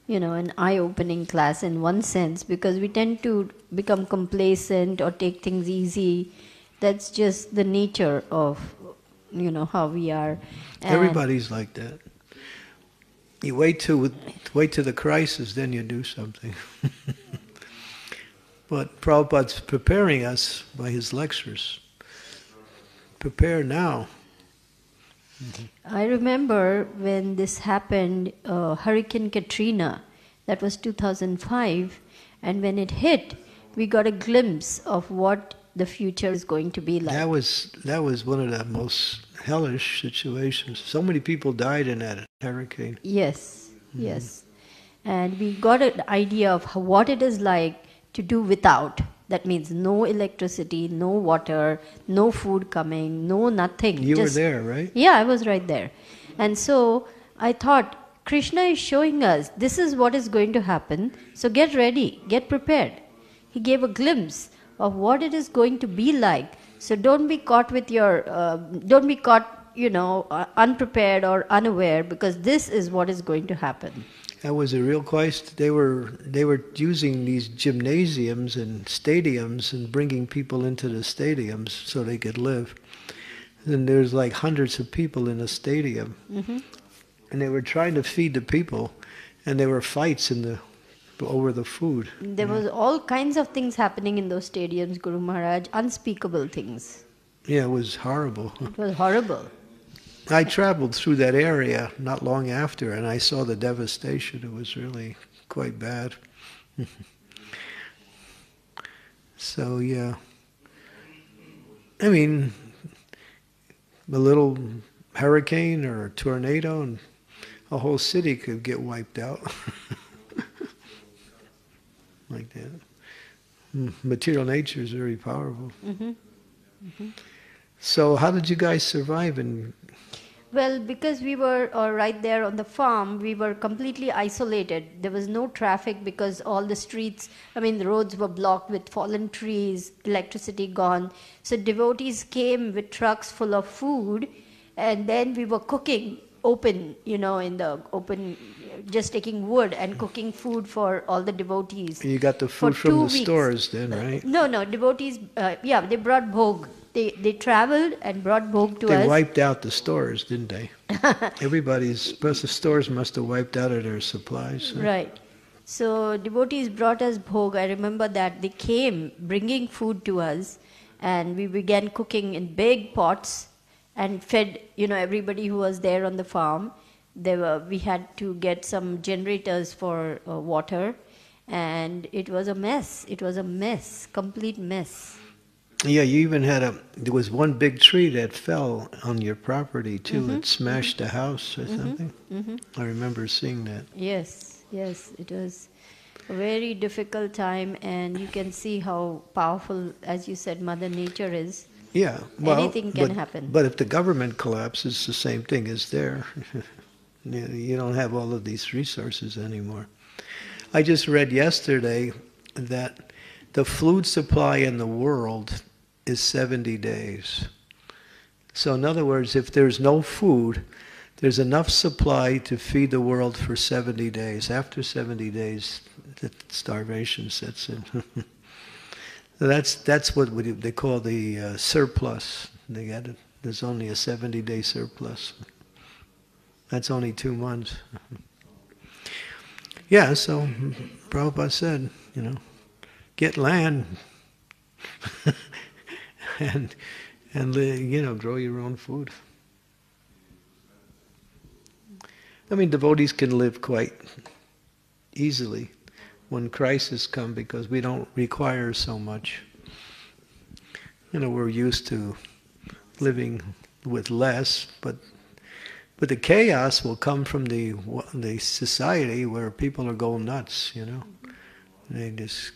you know an eye-opening class in one sense because we tend to become complacent or take things easy. That's just the nature of you know how we are. And Everybody's like that. You wait to wait to the crisis, then you do something. but Prabhupada's preparing us by his lectures prepare now. Mm-hmm. I remember when this happened, uh, Hurricane Katrina, that was 2005, and when it hit, we got a glimpse of what the future is going to be like. That was that was one of the most hellish situations. So many people died in that hurricane. Yes, mm-hmm. yes, and we got an idea of what it is like to do without that means no electricity, no water, no food coming, no nothing. You Just, were there, right? Yeah, I was right there. And so I thought, Krishna is showing us this is what is going to happen, so get ready, get prepared. He gave a glimpse of what it is going to be like. So don't be caught with your, uh, don't be caught, you know, uh, unprepared or unaware because this is what is going to happen. That was a real quest. They were they were using these gymnasiums and stadiums and bringing people into the stadiums so they could live. And there's like hundreds of people in a stadium, mm-hmm. and they were trying to feed the people, and there were fights in the over the food. There yeah. was all kinds of things happening in those stadiums, Guru Maharaj, unspeakable things. Yeah, it was horrible. It was horrible. I traveled through that area not long after, and I saw the devastation. It was really quite bad. so yeah, I mean, a little hurricane or a tornado, and a whole city could get wiped out like that. Material nature is very powerful. Mm-hmm. Mm-hmm. So, how did you guys survive in well, because we were uh, right there on the farm, we were completely isolated. There was no traffic because all the streets, I mean, the roads were blocked with fallen trees, electricity gone. So devotees came with trucks full of food, and then we were cooking open, you know, in the open, just taking wood and cooking food for all the devotees. You got the food from the weeks. stores then, right? No, no, devotees, uh, yeah, they brought bhog they, they traveled and brought bhog to they us. They wiped out the stores, didn't they? Everybody's, the stores must have wiped out of their supplies. Right. So devotees brought us bhog. I remember that they came bringing food to us, and we began cooking in big pots and fed you know everybody who was there on the farm. There were we had to get some generators for uh, water, and it was a mess. It was a mess, complete mess. Yeah, you even had a. There was one big tree that fell on your property too. Mm-hmm. It smashed mm-hmm. a house or mm-hmm. something. Mm-hmm. I remember seeing that. Yes, yes, it was a very difficult time, and you can see how powerful, as you said, Mother Nature is. Yeah, well, anything can but, happen. But if the government collapses, the same thing is there. you don't have all of these resources anymore. I just read yesterday that the food supply in the world is 70 days. So, in other words, if there's no food, there's enough supply to feed the world for 70 days. After 70 days, starvation sets in. so that's, that's what they call the uh, surplus. They get it. There's only a 70 day surplus. That's only two months. yeah, so Prabhupada said, you know, get land. and and you know grow your own food. I mean, devotees can live quite easily, when crisis come because we don't require so much. You know, we're used to living with less, but but the chaos will come from the the society where people are going nuts. You know, they just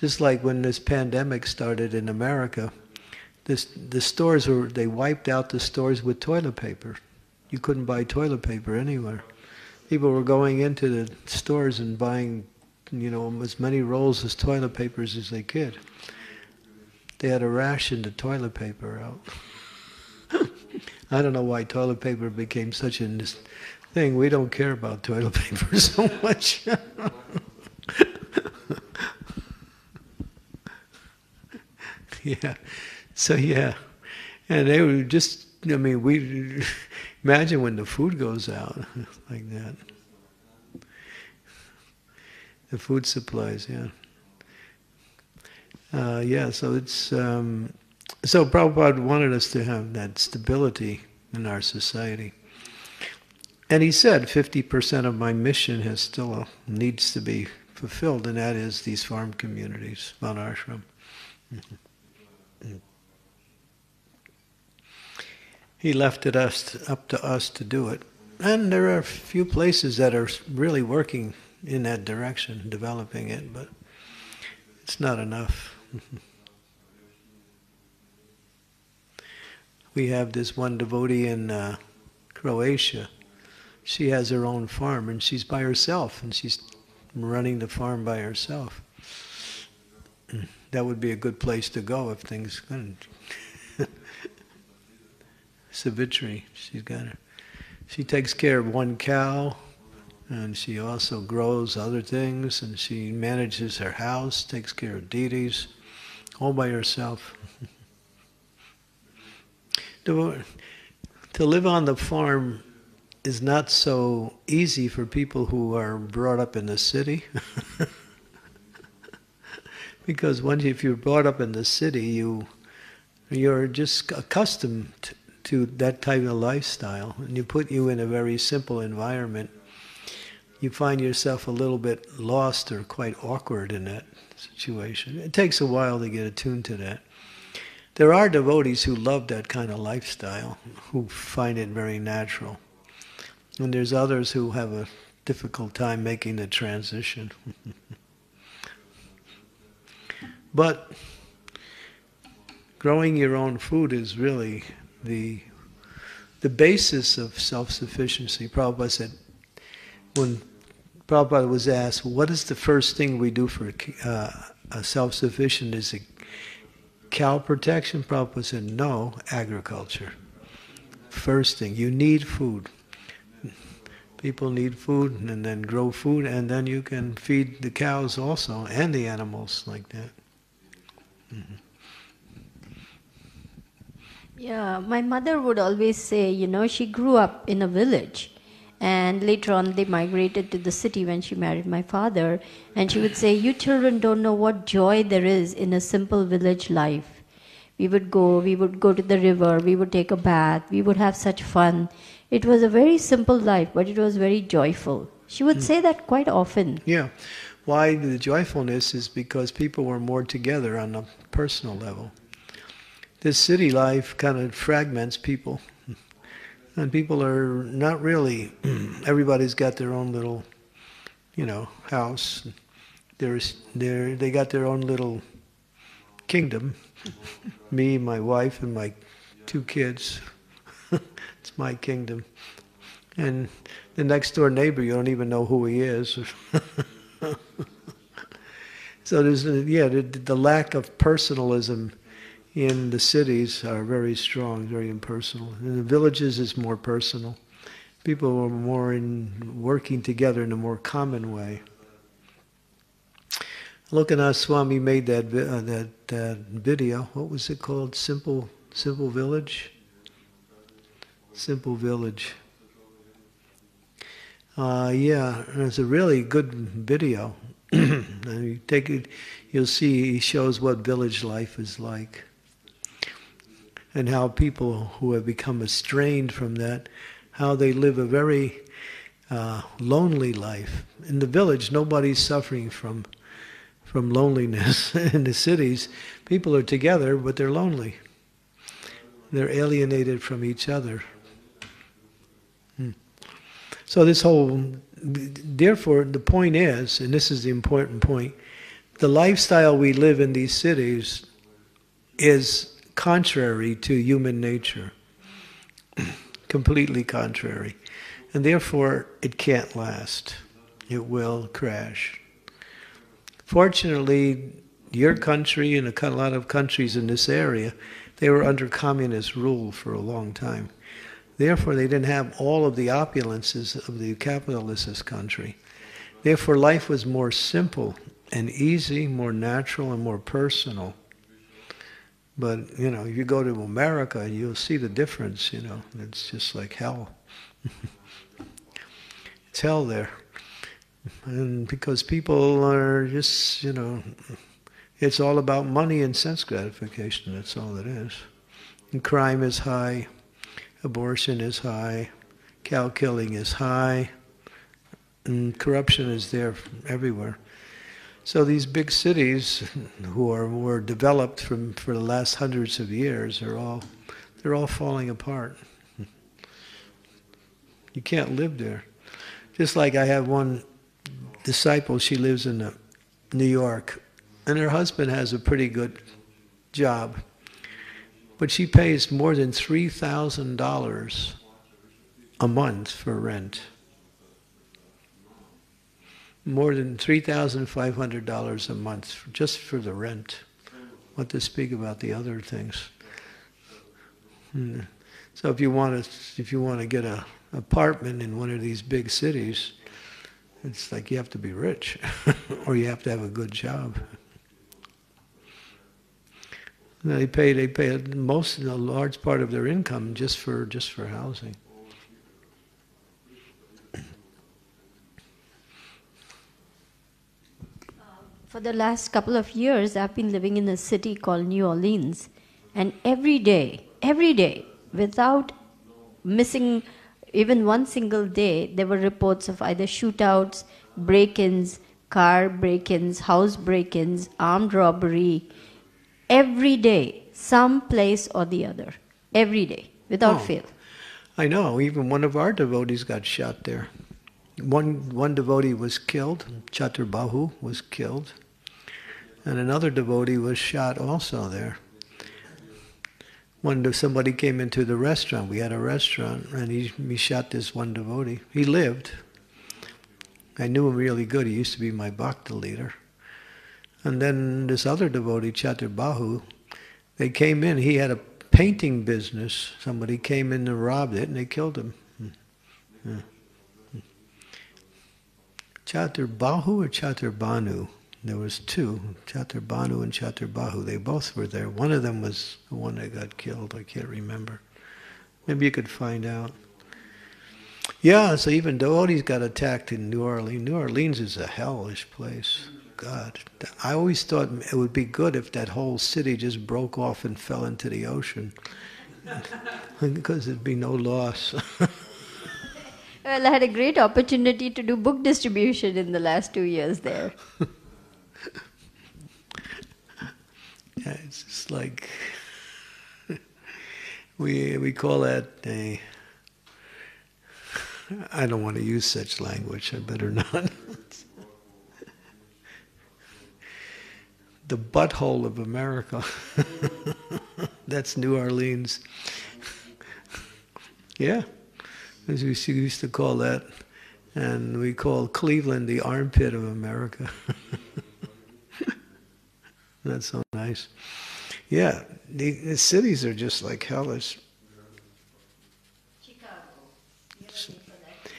just like when this pandemic started in America, this the stores were they wiped out the stores with toilet paper. You couldn't buy toilet paper anywhere. People were going into the stores and buying, you know, as many rolls of toilet papers as they could. They had to ration the toilet paper out. I don't know why toilet paper became such a thing. We don't care about toilet paper so much. yeah. So yeah, and they were just. I mean, we imagine when the food goes out like that. The food supplies, yeah. Uh, yeah, so it's um, so Prabhupada wanted us to have that stability in our society. And he said 50% of my mission has still needs to be fulfilled, and that is these farm communities, varnashram. Mm-hmm. He left it us up to us to do it. And there are a few places that are really working in that direction, developing it, but it's not enough. we have this one devotee in uh, Croatia. She has her own farm and she's by herself and she's running the farm by herself. That would be a good place to go if things couldn't. Savitri, she's got her. She takes care of one cow and she also grows other things and she manages her house, takes care of deities, all by herself. to, to live on the farm is not so easy for people who are brought up in the city. because once if you're brought up in the city, you you're just accustomed to, that type of lifestyle, and you put you in a very simple environment. You find yourself a little bit lost or quite awkward in that situation. It takes a while to get attuned to that. There are devotees who love that kind of lifestyle, who find it very natural. And there's others who have a difficult time making the transition. but growing your own food is really the the basis of self-sufficiency. Prabhupada said, when Prabhupada was asked, what is the first thing we do for uh, a self-sufficient? Is it cow protection? Prabhupada said, no, agriculture. First thing, you need food. People need food and then grow food and then you can feed the cows also and the animals like that. Mm-hmm. Yeah, my mother would always say, you know, she grew up in a village and later on they migrated to the city when she married my father and she would say you children don't know what joy there is in a simple village life. We would go we would go to the river we would take a bath we would have such fun. It was a very simple life but it was very joyful. She would mm. say that quite often. Yeah. Why the joyfulness is because people were more together on a personal level this city life kind of fragments people and people are not really. everybody's got their own little, you know, house. There's they they got their own little kingdom. Me, my wife, and my two kids. it's my kingdom. And the next door neighbor, you don't even know who he is. so there's yeah the, the lack of personalism in the cities are very strong, very impersonal. In the villages, it's more personal. People are more in working together in a more common way. Lokanath Swami made that uh, that that video. What was it called? Simple Simple Village. Simple Village. Uh, yeah, it's a really good video. you take it, you'll see he shows what village life is like and how people who have become estranged from that, how they live a very uh, lonely life. In the village, nobody's suffering from from loneliness. in the cities, people are together, but they're lonely. They're alienated from each other. Hmm. So this whole, therefore, the point is, and this is the important point, the lifestyle we live in these cities is contrary to human nature. Completely contrary. And therefore, it can't last. It will crash. Fortunately, your country and a lot of countries in this area, they were under communist rule for a long time. Therefore, they didn't have all of the opulences of the capitalist country. Therefore, life was more simple and easy, more natural, and more personal. But, you know, you go to America, you'll see the difference, you know. It's just like hell. it's hell there. And because people are just, you know, it's all about money and sense gratification. That's all it is. And crime is high, abortion is high, cow killing is high, and corruption is there everywhere. So these big cities, who are were developed from for the last hundreds of years, are all they're all falling apart. You can't live there. Just like I have one disciple, she lives in uh, New York, and her husband has a pretty good job, but she pays more than three thousand dollars a month for rent more than $3,500 a month just for the rent. What to speak about the other things. Hmm. So if you want to, if you want to get a apartment in one of these big cities, it's like you have to be rich, or you have to have a good job. They pay, they pay most, a large part of their income just for just for housing. For the last couple of years, I've been living in a city called New Orleans, and every day, every day, without missing even one single day, there were reports of either shootouts, break ins, car break ins, house break ins, armed robbery. Every day, some place or the other. Every day, without oh, fail. I know. Even one of our devotees got shot there. One, one devotee was killed, Chaturbahu was killed, and another devotee was shot also there. One somebody came into the restaurant. We had a restaurant, and he, he shot this one devotee. He lived. I knew him really good. He used to be my bhakta leader. And then this other devotee, Chaturbahu, they came in. He had a painting business. Somebody came in and robbed it, and they killed him. Hmm. Yeah. Chaturbahu or Chaturbanu? There was two, Chaturbanu and Chaturbahu. They both were there. One of them was the one that got killed. I can't remember. Maybe you could find out. Yeah, so even devotees got attacked in New Orleans. New Orleans is a hellish place. God, I always thought it would be good if that whole city just broke off and fell into the ocean, because there'd be no loss. Well, I had a great opportunity to do book distribution in the last two years there. yeah, it's just like we we call that a. I don't want to use such language. I better not. the butthole of America. That's New Orleans. yeah as we used to call that. And we call Cleveland the armpit of America. That's so nice. Yeah, the, the, cities are just like hellish. Chicago.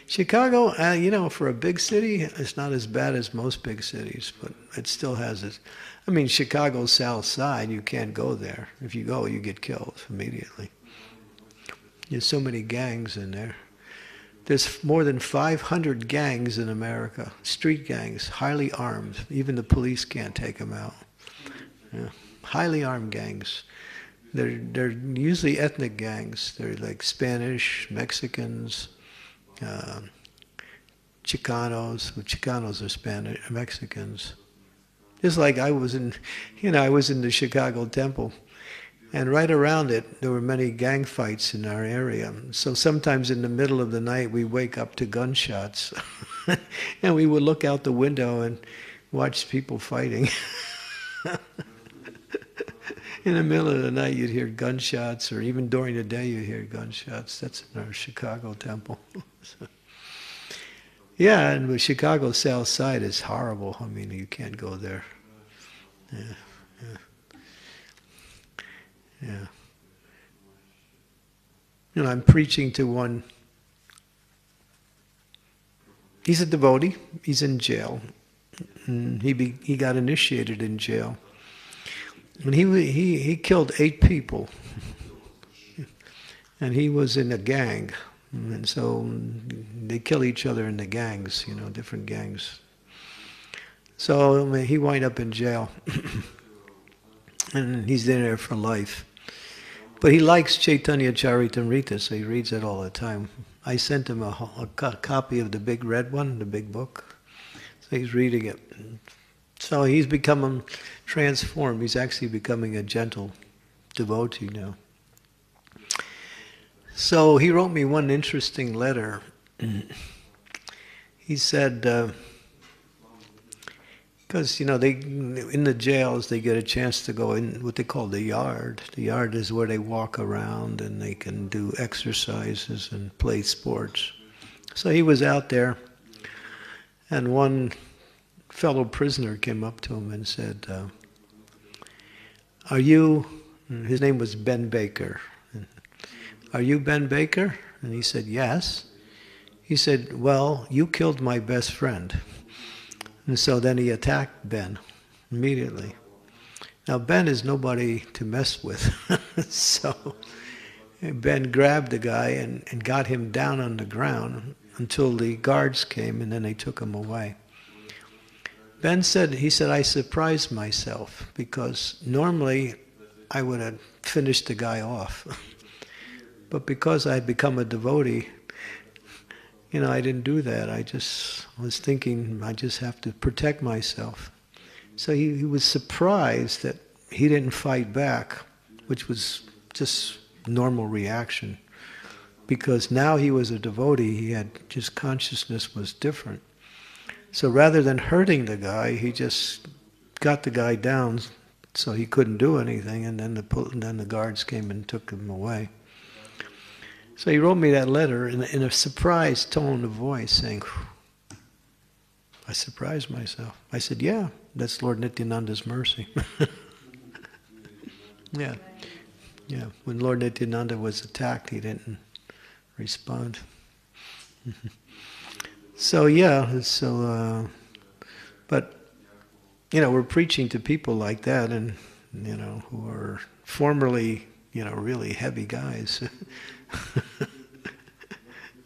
Chicago, uh, you know, for a big city, it's not as bad as most big cities, but it still has its. I mean, Chicago's South Side, you can't go there. If you go, you get killed immediately. There's so many gangs in there. There's more than 500 gangs in America, street gangs, highly armed. Even the police can't take them out. Yeah. Highly armed gangs. They're, they're usually ethnic gangs. They're like Spanish, Mexicans, uh, Chicanos. Chicanos are Spanish, Mexicans. Just like I was in, you know, I was in the Chicago Temple, and right around it there were many gang fights in our area. So sometimes in the middle of the night we wake up to gunshots, and we would look out the window and watch people fighting. in the middle of the night you'd hear gunshots, or even during the day you hear gunshots. That's in our Chicago Temple. so. Yeah, and the Chicago South Side is horrible. I mean, you can't go there. Yeah, yeah. You know, I'm preaching to one. He's a devotee. He's in jail. And he be, he got initiated in jail, and he he he killed eight people. and he was in a gang. And so mm, they kill each other in the gangs, you know, different gangs. So I mean, he wind up in jail, and he's in there for life. But he likes Chaitanya Charitamrita, so he reads it all the time. I sent him a, a copy of the big red one, the big book. So he's reading it. So he's becoming transformed. He's actually becoming a gentle devotee now. So he wrote me one interesting letter. he said, uh, because you know they in the jails they get a chance to go in what they call the yard. The yard is where they walk around and they can do exercises and play sports. So he was out there, and one fellow prisoner came up to him and said, uh, "Are you?" His name was Ben Baker. Are you Ben Baker? And he said, Yes. He said, Well, you killed my best friend. And so then he attacked Ben immediately. Now, Ben is nobody to mess with. so Ben grabbed the guy and, and got him down on the ground until the guards came and then they took him away. Ben said, he said, I surprised myself because normally I would have finished the guy off. But because I had become a devotee, you know, I didn't do that. I just was thinking I just have to protect myself. So he, he was surprised that he didn't fight back, which was just normal reaction. Because now he was a devotee, he had just consciousness was different. So rather than hurting the guy, he just got the guy down so he couldn't do anything, and then the and then the guards came and took him away. So he wrote me that letter in, in a surprised tone of voice, saying, I surprised myself. I said, Yeah, that's Lord Nityananda's mercy. yeah. Yeah. When Lord Nityananda was attacked, he didn't respond. so, yeah, so, uh, but, you know, we're preaching to people like that and, you know, who are formerly, you know, really heavy guys.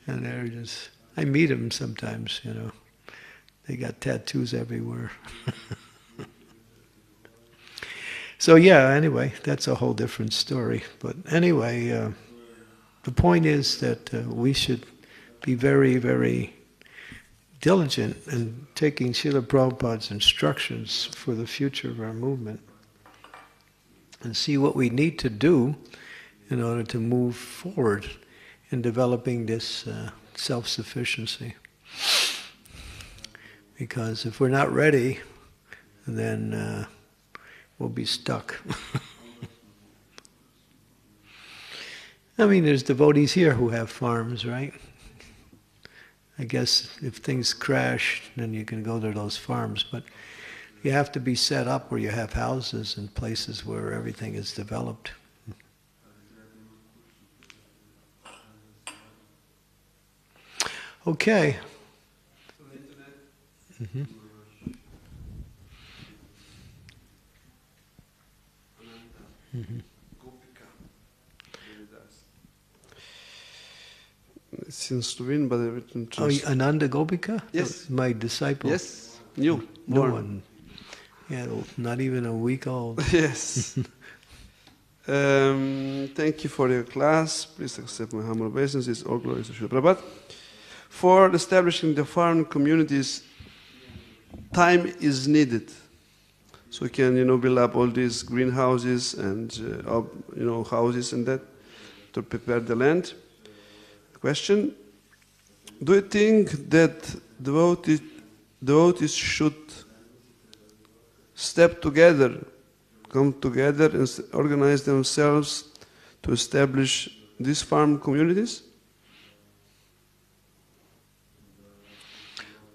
and they're just, I meet them sometimes, you know. They got tattoos everywhere. so, yeah, anyway, that's a whole different story. But anyway, uh, the point is that uh, we should be very, very diligent in taking Srila Prabhupada's instructions for the future of our movement and see what we need to do in order to move forward in developing this uh, self sufficiency. Because if we're not ready, then uh, we'll be stuck. I mean, there's devotees here who have farms, right? I guess if things crash, then you can go to those farms. But you have to be set up where you have houses and places where everything is developed. Okay. Mm-hmm. Mm-hmm. It's in Slovene, but written Oh, Ananda Gopika? Yes. My disciple. Yes, new, No born. one. Yeah, not even a week old. yes. um, thank you for your class. Please accept my humble obeisances. All glories to Srila Prabhupada. For establishing the farm communities, time is needed. So we can, you know, build up all these greenhouses and, uh, you know, houses and that to prepare the land. Question: Do you think that devotees, devotees should step together, come together and organize themselves to establish these farm communities?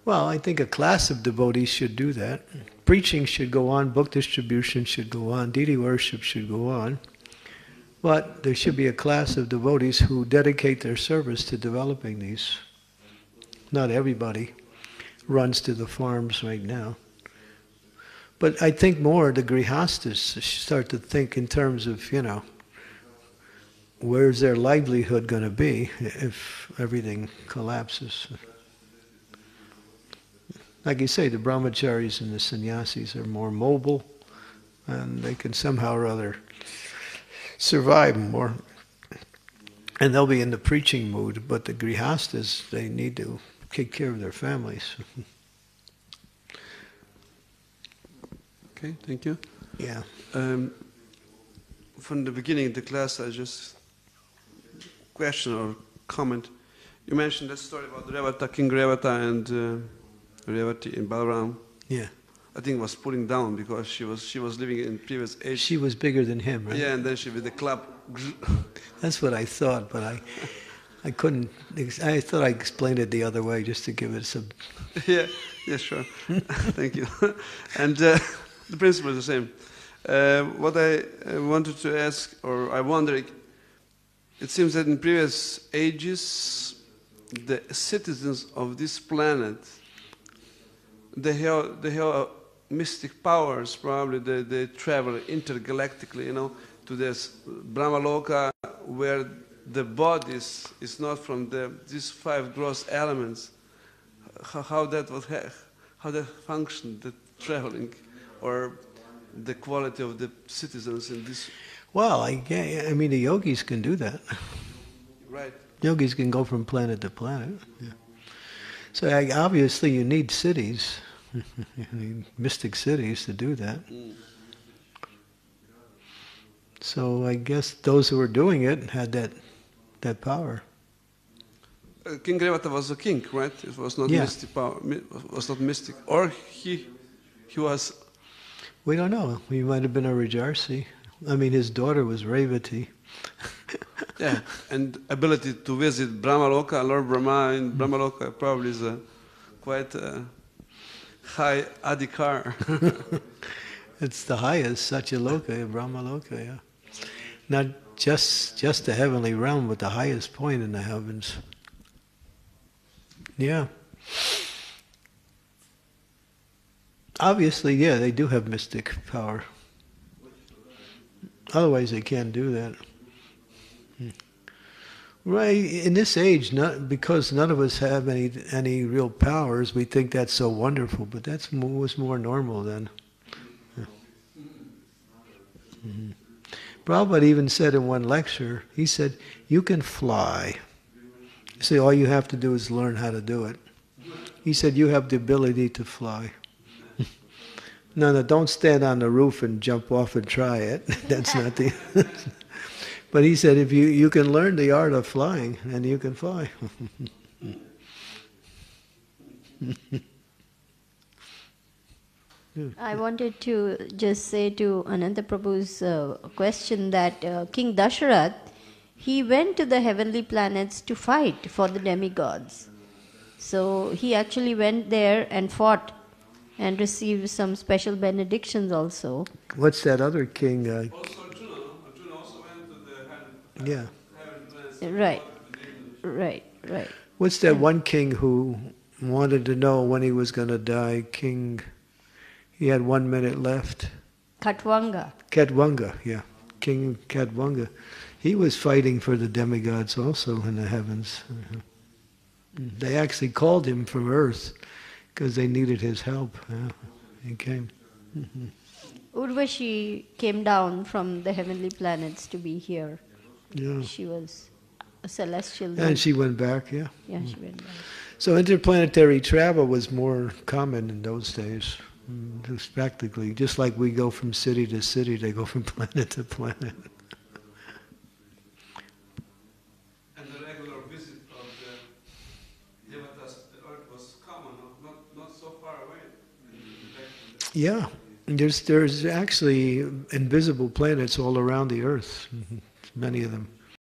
Well, I think a class of devotees should do that. Preaching should go on, book distribution should go on, deity worship should go on. But there should be a class of devotees who dedicate their service to developing these. Not everybody runs to the farms right now. But I think more the grihastas start to think in terms of, you know, where's their livelihood going to be if everything collapses? Like you say, the brahmacharis and the sannyasis are more mobile and they can somehow or other survive more. And they'll be in the preaching mood, but the grihastas, they need to take care of their families. Okay, thank you. yeah. Um, from the beginning of the class, I just question or comment. You mentioned that story about Revata, King Revata and uh, Revati in Balaram. Yeah. I think was pulling down because she was she was living in previous age. She was bigger than him, right? Yeah, and then she with the club. That's what I thought, but I, I couldn't. I thought I explained it the other way just to give it some. yeah, yeah, sure. Thank you. and uh, the principle is the same. Uh, what I wanted to ask, or I wonder, it seems that in previous ages, the citizens of this planet, they have, they have uh, mystic powers. Probably they, they travel intergalactically, you know, to this Brahmaloka, where the bodies is not from the these five gross elements how, how that would ha- how that function, the traveling, or the quality of the citizens in this. Well, I, I mean, the yogis can do that. Right. Yogis can go from planet to planet. Yeah. So I, obviously, you need cities, you need mystic siddhis to do that. So I guess those who were doing it had that that power. Uh, king Revata was a king, right? It was not Yeah. mystic power. Was not mystic, or he he was. We don't know. He might have been a Rajarsi. I mean, his daughter was Revati. Yeah, and ability to visit Brahmaloka, Lord Brahma in mm. Brahmaloka probably is a quite a high adhikar. It's the highest Satyaloka, Brahmaloka, yeah. Not just just the heavenly realm, but the highest point in the heavens. Yeah. Obviously, yeah, they do have mystic power. Otherwise, they can't do that. Right in this age, not because none of us have any any real powers, we think that's so wonderful. But that's mo- was more normal then. Mhm. Prabhupada even said in one lecture, he said, You can fly. You say, All you have to do is learn how to do it. He said, You have the ability to fly. no, no, don't stand on the roof and jump off and try it. That's not the. but he said, If you, you can learn the art of flying, and you can fly. I wanted to just say to Ananta Prabhu's uh, question that uh, King Dasharath, he went to the heavenly planets to fight for the demigods. So he actually went there and fought and received some special benedictions also. What's that other king? Uh, Also, Arjuna, Arjuna also went to the heaven, yeah. Right, right, right. What's that one king who wanted to know when he was going to die? King. He had one minute left. Katwanga. Katwanga, yeah. King Katwanga. He was fighting for the demigods also in the heavens. Mhm. They actually called him from earth because they needed his help. Yeah. He came. Urvashi came down from the heavenly planets to be here. Yeah. She was a celestial. And she went back, yeah. yeah, she went back. So interplanetary travel was more common in those days. Mm, Just practically, just like we go from city to city, they go from planet to planet. And the regular visit of the Devatas, the earth was common, not, not, not so far away. Back in the- Yeah, there's there's actually invisible planets all around the Earth, many of them.